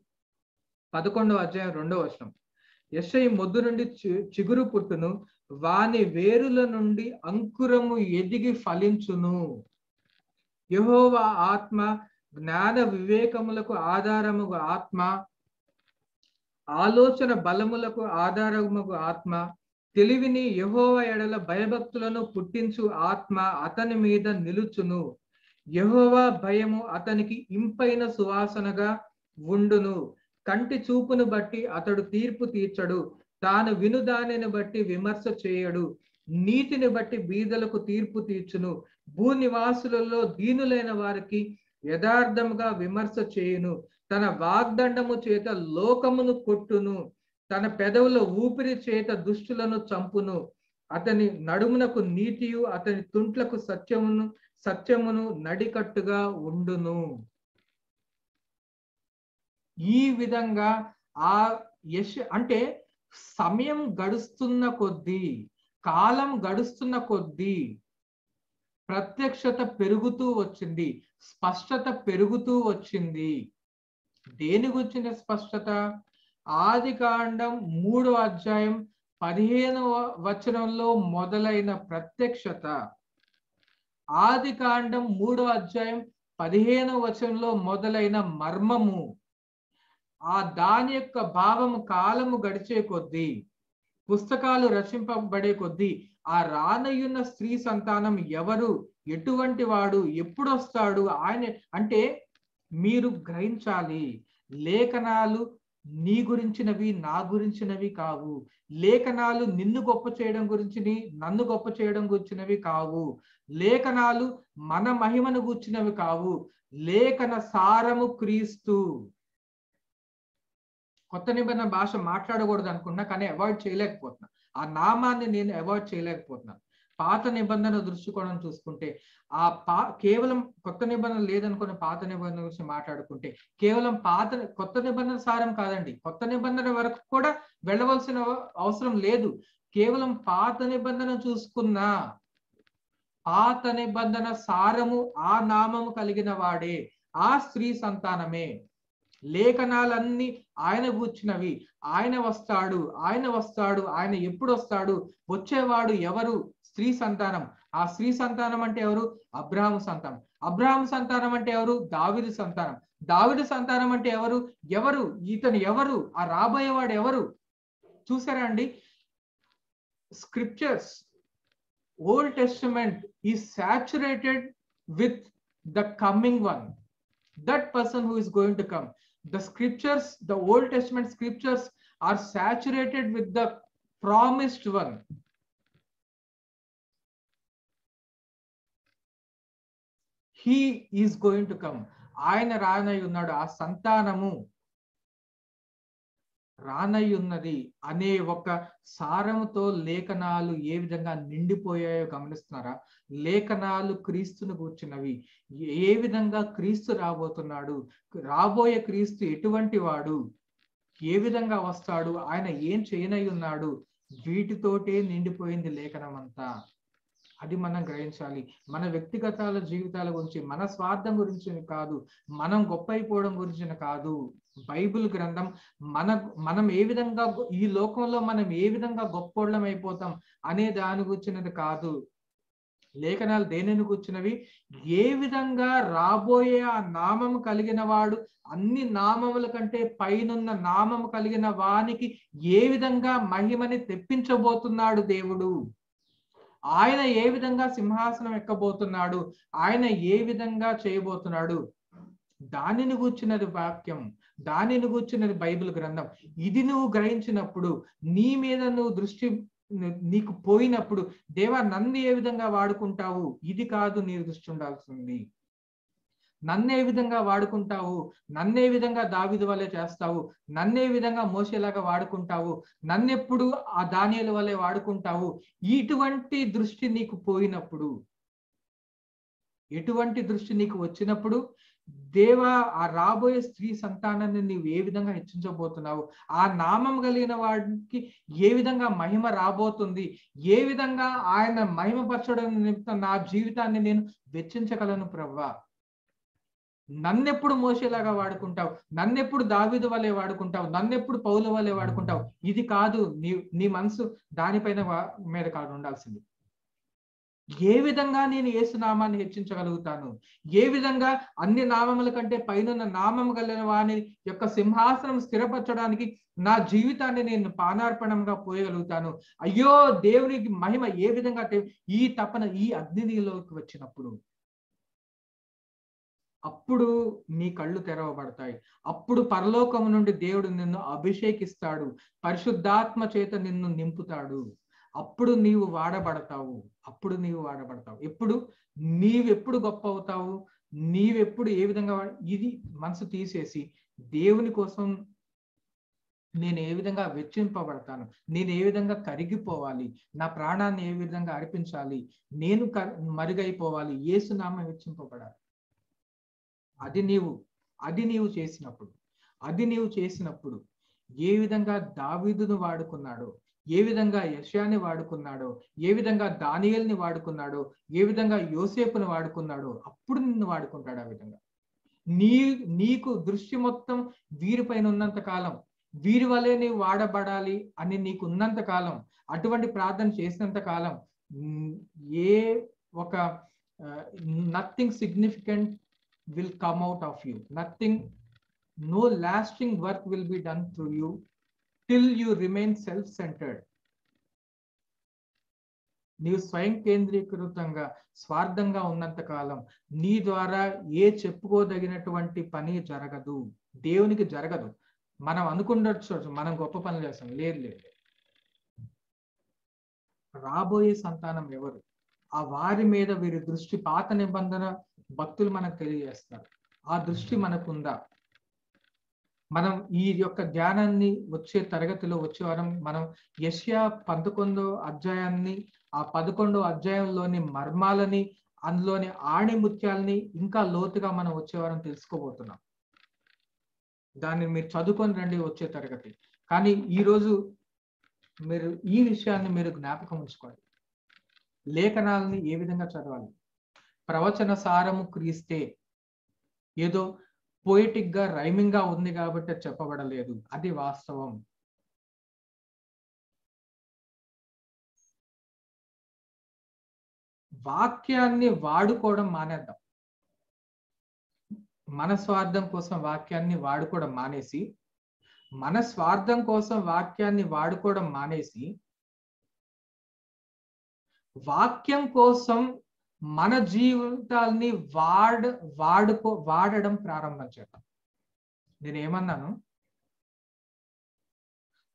[SPEAKER 1] పదకొండవ అధ్యాయం రెండవ వచనం. యశై మొద్దు నుండి చిగురు పుట్టును వాని వేరుల నుండి అంకురము ఎదిగి ఫలించును. యహోవా ఆత్మ జ్ఞాన వివేకములకు ఆధారముగు ఆత్మ ఆలోచన బలములకు ఆధారముగు ఆత్మ తెలివిని యహోవ ఎడల భయభక్తులను పుట్టించు ఆత్మ అతని మీద నిలుచును. యహోవా భయము అతనికి ఇంపైన సువాసనగా ఉండును. కంటి చూపును బట్టి అతడు తీర్పు తీర్చడు. తాను విను దానిని బట్టి విమర్శ చేయడు. నీతిని బట్టి బీదలకు తీర్పు తీర్చును. భూ నివాసులలో దీనులైన వారికి యథార్థముగా విమర్శ చేయును. తన వాగ్దండము చేత లోకమును కొట్టును. తన పెదవుల ఊపిరి చేత దుష్టులను చంపును. అతని నడుమునకు నీతియు అతని తుంట్లకు సత్యమును సత్యమును నడికట్టుగా ఉండును. ఈ విధంగా ఆ యశ్ అంటే సమయం గడుస్తున్న కొద్దీ కాలం గడుస్తున్న కొద్దీ ప్రత్యక్షత పెరుగుతూ వచ్చింది స్పష్టత పెరుగుతూ వచ్చింది. దేని గురించిన స్పష్టత? ఆది కాండం మూడో అధ్యాయం పదిహేనవ వచనంలో మొదలైన ప్రత్యక్షత. ఆది కాండం మూడో అధ్యాయం పదిహేనవ వచనంలో మొదలైన మర్మము. ఆ దాని యొక్క భావము కాలము గడిచే కొద్దీ పుస్తకాలు రచింపబడే కొద్దీ ఆ రానయ్యున్న స్త్రీ సంతానం ఎవరు? ఎటువంటి వాడు? ఎప్పుడొస్తాడు? ఆయన అంటే మీరు గ్రహించాలి. లేఖనాలు నీ గురించినవి నా గురించినవి కావు. లేఖనాలు నిన్ను గొప్ప చేయడం గురించి నన్ను గొప్ప చేయడం గురించినవి కావు. లేఖనాలు మన మహిమను గుర్చినవి కావు. లేఖన సారము క్రీస్తు. కొత్త నిబంధన భాష మాట్లాడకూడదు అనుకున్నా కానీ అవాయిడ్ చేయలేకపోతున్నా. ఆ నామాన్ని నేను అవాయిడ్ చేయలేకపోతున్నాను పాత నిబంధన దృష్టికోణం చూసుకుంటే ఆ పా కేవలం కొత్త నిబంధన లేదనుకున్న పాత నిబంధన గురించి మాట్లాడుకుంటే కేవలం పాత కొత్త నిబంధన సారం కాదండి. కొత్త నిబంధన వరకు కూడా వెళ్ళవలసిన అవసరం లేదు. కేవలం పాత నిబంధన చూసుకున్నా పాత నిబంధన సారము ఆ నామము కలిగిన వాడే ఆ స్త్రీ సంతానమే. లేఖనాలన్నీ ఆయన కూర్చున్నవి ఆయన వస్తాడు ఆయన వస్తాడు ఆయన ఎప్పుడు వస్తాడు వచ్చేవాడు ఎవరు? స్త్రీ సంతానం. ఆ స్త్రీ సంతానం అంటే ఎవరు? అబ్రాహం సంతానం. అబ్రాహం సంతానం అంటే ఎవరు? దావిడి సంతానం. దావిడి సంతానం అంటే ఎవరు? ఎవరు? ఇతను ఎవరు? ఆ రాబోయేవాడు ఎవరు? చూసారా అండి? Scriptures. Old Testament is saturated with the coming one. That person who is going to come. the scriptures the old testament scriptures are saturated with the promised one he is going to come ఆయన రానై ఉన్నాడు ఆ సంతానము రానయ్యున్నది ఉన్నది అనే ఒక సారంతో లేఖనాలు ఏ విధంగా నిండిపోయాయో గమనిస్తున్నారా? లేఖనాలు క్రీస్తును కూర్చున్నవి ఏ విధంగా క్రీస్తు రాబోతున్నాడు? రాబోయే క్రీస్తు ఎటువంటి వాడు? ఏ విధంగా వస్తాడు? ఆయన ఏం చేయనై ఉన్నాడు వీటితోటే నిండిపోయింది లేఖనం అంతా అది మనం గ్రహించాలి. మన వ్యక్తిగతాల జీవితాల గురించి మన స్వార్థం గురించి కాదు మనం గొప్ప అయిపోవడం గురించి కాదు. బైబిల్ గ్రంథం మన మనం ఏ విధంగా ఈ లోకంలో మనం ఏ విధంగా గొప్పోళ్ళం అయిపోతాం అనే దాని గురించినది కాదు. లేఖనాలు దేనిని కూర్చున్నవి ఏ విధంగా రాబోయే ఆ నామము కలిగిన వాడు అన్ని నామముల కంటే పైనున్న నామము కలిగిన వానికి ఏ విధంగా మహిమని తెప్పించబోతున్నాడు దేవుడు? ఆయన ఏ విధంగా సింహాసనం ఎక్కబోతున్నాడు? ఆయన ఏ విధంగా చేయబోతున్నాడు? దానిని కూర్చున్నది వాక్యం. దానిని కూర్చున్నది బైబిల్ గ్రంథం. ఇది నువ్వు గ్రహించినప్పుడు నీ మీద నువ్వు దృష్టి నీకు పోయినప్పుడు దేవా నన్ను ఏ విధంగా వాడుకుంటావు? ఇది కాదు నీ దృష్టి ఉండాల్సింది. నన్ను ఏ విధంగా వాడుకుంటావు? నన్ను ఏ విధంగా దావిదు వల్లే చేస్తావు? నన్ను ఏ విధంగా మోసేలాగా వాడుకుంటావు? నన్నెప్పుడు ఆ ధాన్యాల వల్లే వాడుకుంటావు? ఇటువంటి దృష్టి నీకు పోయినప్పుడు ఎటువంటి దృష్టి నీకు వచ్చినప్పుడు దేవా ఆ రాబోయే స్త్రీ సంతానాన్ని నీవు ఏ విధంగా హెచ్చించబోతున్నావు? ఆ నామం కలిగిన వాడికి ఏ విధంగా మహిమ రాబోతుంది? ఏ విధంగా ఆయన మహిమపరచడం నిమిత్తం నా జీవితాన్ని నేను వెచ్చించగలను ప్రవ్వా? నన్నెప్పుడు మోసేలాగా వాడుకుంటావు? నన్నెప్పుడు దావిదు వలె వాడుకుంటావు? నన్నెప్పుడు పౌల వలె వాడుకుంటావు? ఇది కాదు నీ నీ మనసు దానిపైన మీద కాదు ఉండాల్సింది. ఏ విధంగా నేను ఏసునామాన్ని హెచ్చించగలుగుతాను? ఏ విధంగా అన్ని నామముల కంటే పైన నామము కలిగిన వాని యొక్క సింహాసనం స్థిరపరచడానికి నా జీవితాన్ని నేను పానార్పణంగా పోయగలుగుతాను? అయ్యో దేవునికి మహిమ ఏ విధంగా ఈ తపన ఈ అగ్నిలోకి వచ్చినప్పుడు. అప్పుడు నీ కళ్ళు తెరవబడతాయి. అప్పుడు పరలోకము నుండి దేవుడు నిన్ను అభిషేకిస్తాడు. పరిశుద్ధాత్మ చేత నిన్ను నింపుతాడు. అప్పుడు నీవు వాడబడతావు. అప్పుడు నీవు వాడబడతావు. ఎప్పుడు? నీవెప్పుడు గొప్ప అవుతావు నీవెప్పుడు ఏ విధంగా ఇది మనసు తీసేసి దేవుని కోసం నేను ఏ విధంగా వెచ్చింపబడతాను? నేను ఏ విధంగా కరిగిపోవాలి? నా ప్రాణాన్ని ఏ విధంగా అర్పించాలి? నేను క- మరుగైపోవాలి. ఏసునామ వెచ్చింపబడాలి. అది నీవు అది నీవు చేసినప్పుడు అది నీవు చేసినప్పుడు ఏ విధంగా దావీదును వాడుకున్నాడో ఏ విధంగా యశాని వాడుకున్నాడో ఏ విధంగా దానియల్ని వాడుకున్నాడో ఏ విధంగా యోసేపుని వాడుకున్నాడో అప్పుడు నిన్ను వాడుకుంటాడు ఆ విధంగా. నీ నీకు దృష్టి మొత్తం వీరిపైన ఉన్నంత కాలం వీరి వలె నీవు వాడబడాలి అని నీకు ఉన్నంత కాలం అటువంటి ప్రార్థన చేసినంత కాలం ఏ ఒక nothing significant will come out of you nothing no lasting work will be done through you. Till you remain self-centered. నీవు స్వయం కేంద్రీకృతంగా స్వార్థంగా ఉన్నంత కాలం నీ ద్వారా ఏ చెప్పుకోదగినటువంటి పని జరగదు. దేవునికి జరగదు. మనం అనుకుండొచ్చు మనం గొప్ప పనులు చేస్తాం. లేదు లేదు. రాబోయే సంతానం ఎవరు? ఆ వారి మీద వీరి దృష్టి పాత నిబంధన భక్తులు మనకు తెలియజేస్తారు. ఆ దృష్టి మనకుందా? మనం ఈ యొక్క ధ్యానాన్ని వచ్చే తరగతిలో వచ్చే వారం మనం యష్యా పంతొమ్మిదో అధ్యాయాన్ని ఆ పదకొండో అధ్యాయంలోని మర్మాలని అందులోని ఆణిముత్యాలని ఇంకా లోతుగా మనం వచ్చే వారం తెలుసుకోబోతున్నాం. దాన్ని మీరు చదువుకొని రండి వచ్చే తరగతి. కానీ ఈరోజు మీరు ఈ విషయాన్ని మీరు జ్ఞాపకం ఉంచుకోండి లేఖనాలని ఏ విధంగా చదవాలి? ప్రవచన సారము క్రీస్తే. ఏదో పోయిటిక్గా రైమింగ్గా ఉంది కాబట్టి అది చెప్పబడలేదు. అది వాస్తవం. వాక్యాన్ని వాడుకోవడం మానేద్దాం. మన స్వార్థం కోసం వాక్యాన్ని వాడుకోవడం మానేసి మన స్వార్థం కోసం వాక్యాన్ని వాడుకోవడం మానేసి వాక్యం కోసం మన జీవితాల్ని వాడ వాడుకో వాడడం ప్రారంభం చేద్దాం. నేను ఏమన్నాను?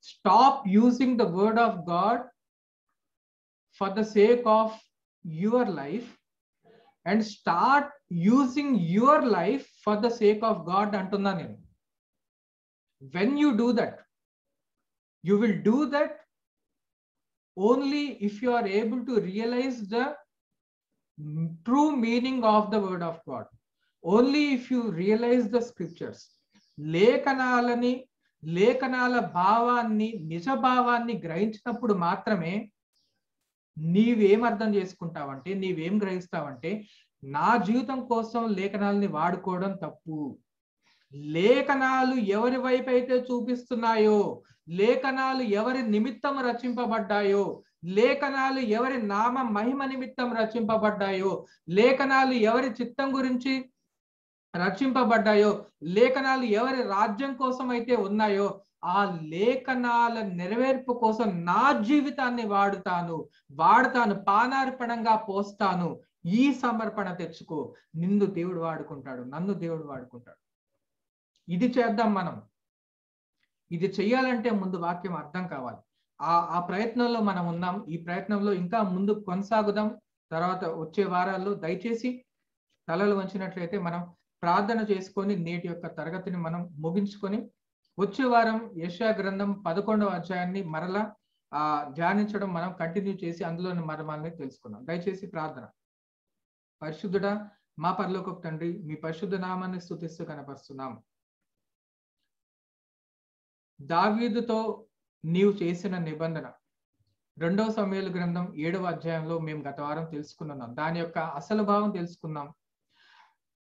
[SPEAKER 1] Stop using the word of God for the sake of your life and start using your life for the sake of God అంటున్నా నేను. When you do that you will do that only if you are able to realise the true meaning of the word of God. Only if you realize the scriptures. లేఖనాలని లేఖనాల భావాన్ని నిజ భావాన్ని గ్రహించినప్పుడు మాత్రమే నీవేం అర్థం చేసుకుంటావంటే నీవేం గ్రహిస్తావంటే నా జీవితం కోసం లేఖనాలని వాడుకోవడం తప్పు లేఖనాలు ఎవరి వైపు అయితే చూపిస్తున్నాయో లేఖనాలు ఎవరి నిమిత్తం రచింపబడ్డాయో లేఖనాలు ఎవరి నామ మహిమ నిమిత్తం రచింపబడ్డాయో? లేఖనాలు ఎవరి చిత్తం గురించి రచింపబడ్డాయో? లేఖనాలు ఎవరి రాజ్యం కోసం అయితే ఉన్నాయో? ఆ లేఖనాల నెరవేర్పు కోసం నా జీవితాన్ని వాడుతాను. వాడుతాను పానార్పణంగా పోస్తాను. ఈ సమర్పణ తెచ్చుకో. నిన్ను దేవుడు వాడుకుంటాడు. నన్ను దేవుడు వాడుకుంటాడు. ఇది చేద్దాం మనం. ఇది చెయ్యాలంటే ముందు వాక్యం అర్థం కావాలి. ఆ ఆ ప్రయత్నంలో మనం ఉన్నాం. ఈ ప్రయత్నంలో ఇంకా ముందు కొనసాగుదాం. తర్వాత వచ్చే వారాల్లో దయచేసి తలలు వంచినట్లయితే మనం ప్రార్థన చేసుకొని నేటి యొక్క తరగతిని మనం ముగించుకొని వచ్చే వారం యశా గ్రంథం పదకొండవ అధ్యాయాన్ని మరలా ఆ ధ్యానించడం మనం కంటిన్యూ చేసి అందులోని మర్మాలని తెలుసుకుందాం దయచేసి ప్రార్థన. పరిశుద్ధుడా మా పరలోకపు తండ్రి మీ పరిశుద్ధ నామాన్ని స్థుతిస్తూ కనపరుస్తున్నాం. దావీదుతో నీవు చేసిన నిబంధన. రెండవ సమయాల గ్రంథం ఏడవ అధ్యాయంలో మేము గత వారం తెలుసుకున్నాం. దాని యొక్క అసలు భావం తెలుసుకున్నాం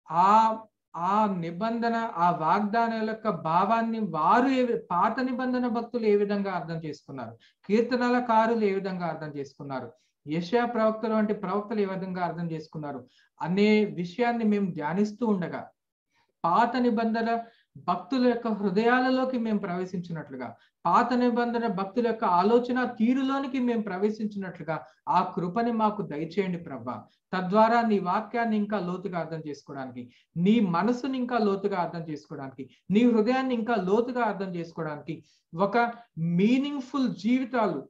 [SPEAKER 1] ఆ ఆ నిబంధన ఆ వాగ్దానాల యొక్క భావాన్ని వారు ఏ పాత నిబంధన భక్తులు ఏ విధంగా అర్థం చేసుకున్నారు? కీర్తనల కారులు ఏ విధంగా అర్థం చేసుకున్నారు? యశా ప్రవక్తలు వంటి ప్రవక్తలు ఏ విధంగా అర్థం చేసుకున్నారు? అనే విషయాన్ని మేము ధ్యానిస్తూ ఉండగా పాత నిబంధన భక్తుల యొక్క హృదయాలలోకి మేము ప్రవేశించినట్లుగా పాత నిబంధన భక్తుల యొక్క ఆలోచన తీరులోనికి మేము ప్రవేశించినట్లుగా ఆ కృపని మాకు దయచేయండి ప్రభా. తద్వారా నీ వాక్యాన్ని ఇంకా లోతుగా అర్థం చేసుకోవడానికి నీ మనసుని ఇంకా లోతుగా అర్థం చేసుకోవడానికి నీ హృదయాన్ని ఇంకా లోతుగా అర్థం చేసుకోవడానికి ఒక మీనింగ్ఫుల్ జీవితాలు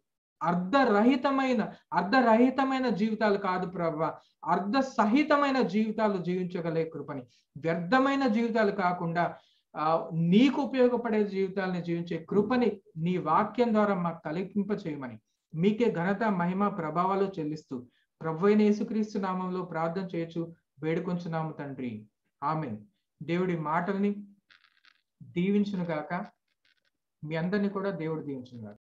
[SPEAKER 1] అర్ధరహితమైన అర్ధరహితమైన జీవితాలు కాదు ప్రభా. అర్ధ సహితమైన జీవితాలు జీవించగలే కృపని వ్యర్థమైన జీవితాలు కాకుండా నీకు ఉపయోగపడే జీవితాలను జీవించే కృపని నీ వాక్యం ద్వారా మాకు కలిగింప చేయమని మీకే ఘనత మహిమ ప్రభావాలు చెల్లిస్తూ ప్రభు అయిన యేసుక్రీస్తు నామంలో ప్రార్థన చేయొచ్చు. వేడుకొంచున్నాము తండ్రి. ఆమె దేవుడి మాటల్ని దీవించునుగాక. మీ అందరిని కూడా దేవుడు దీవించునుగాక.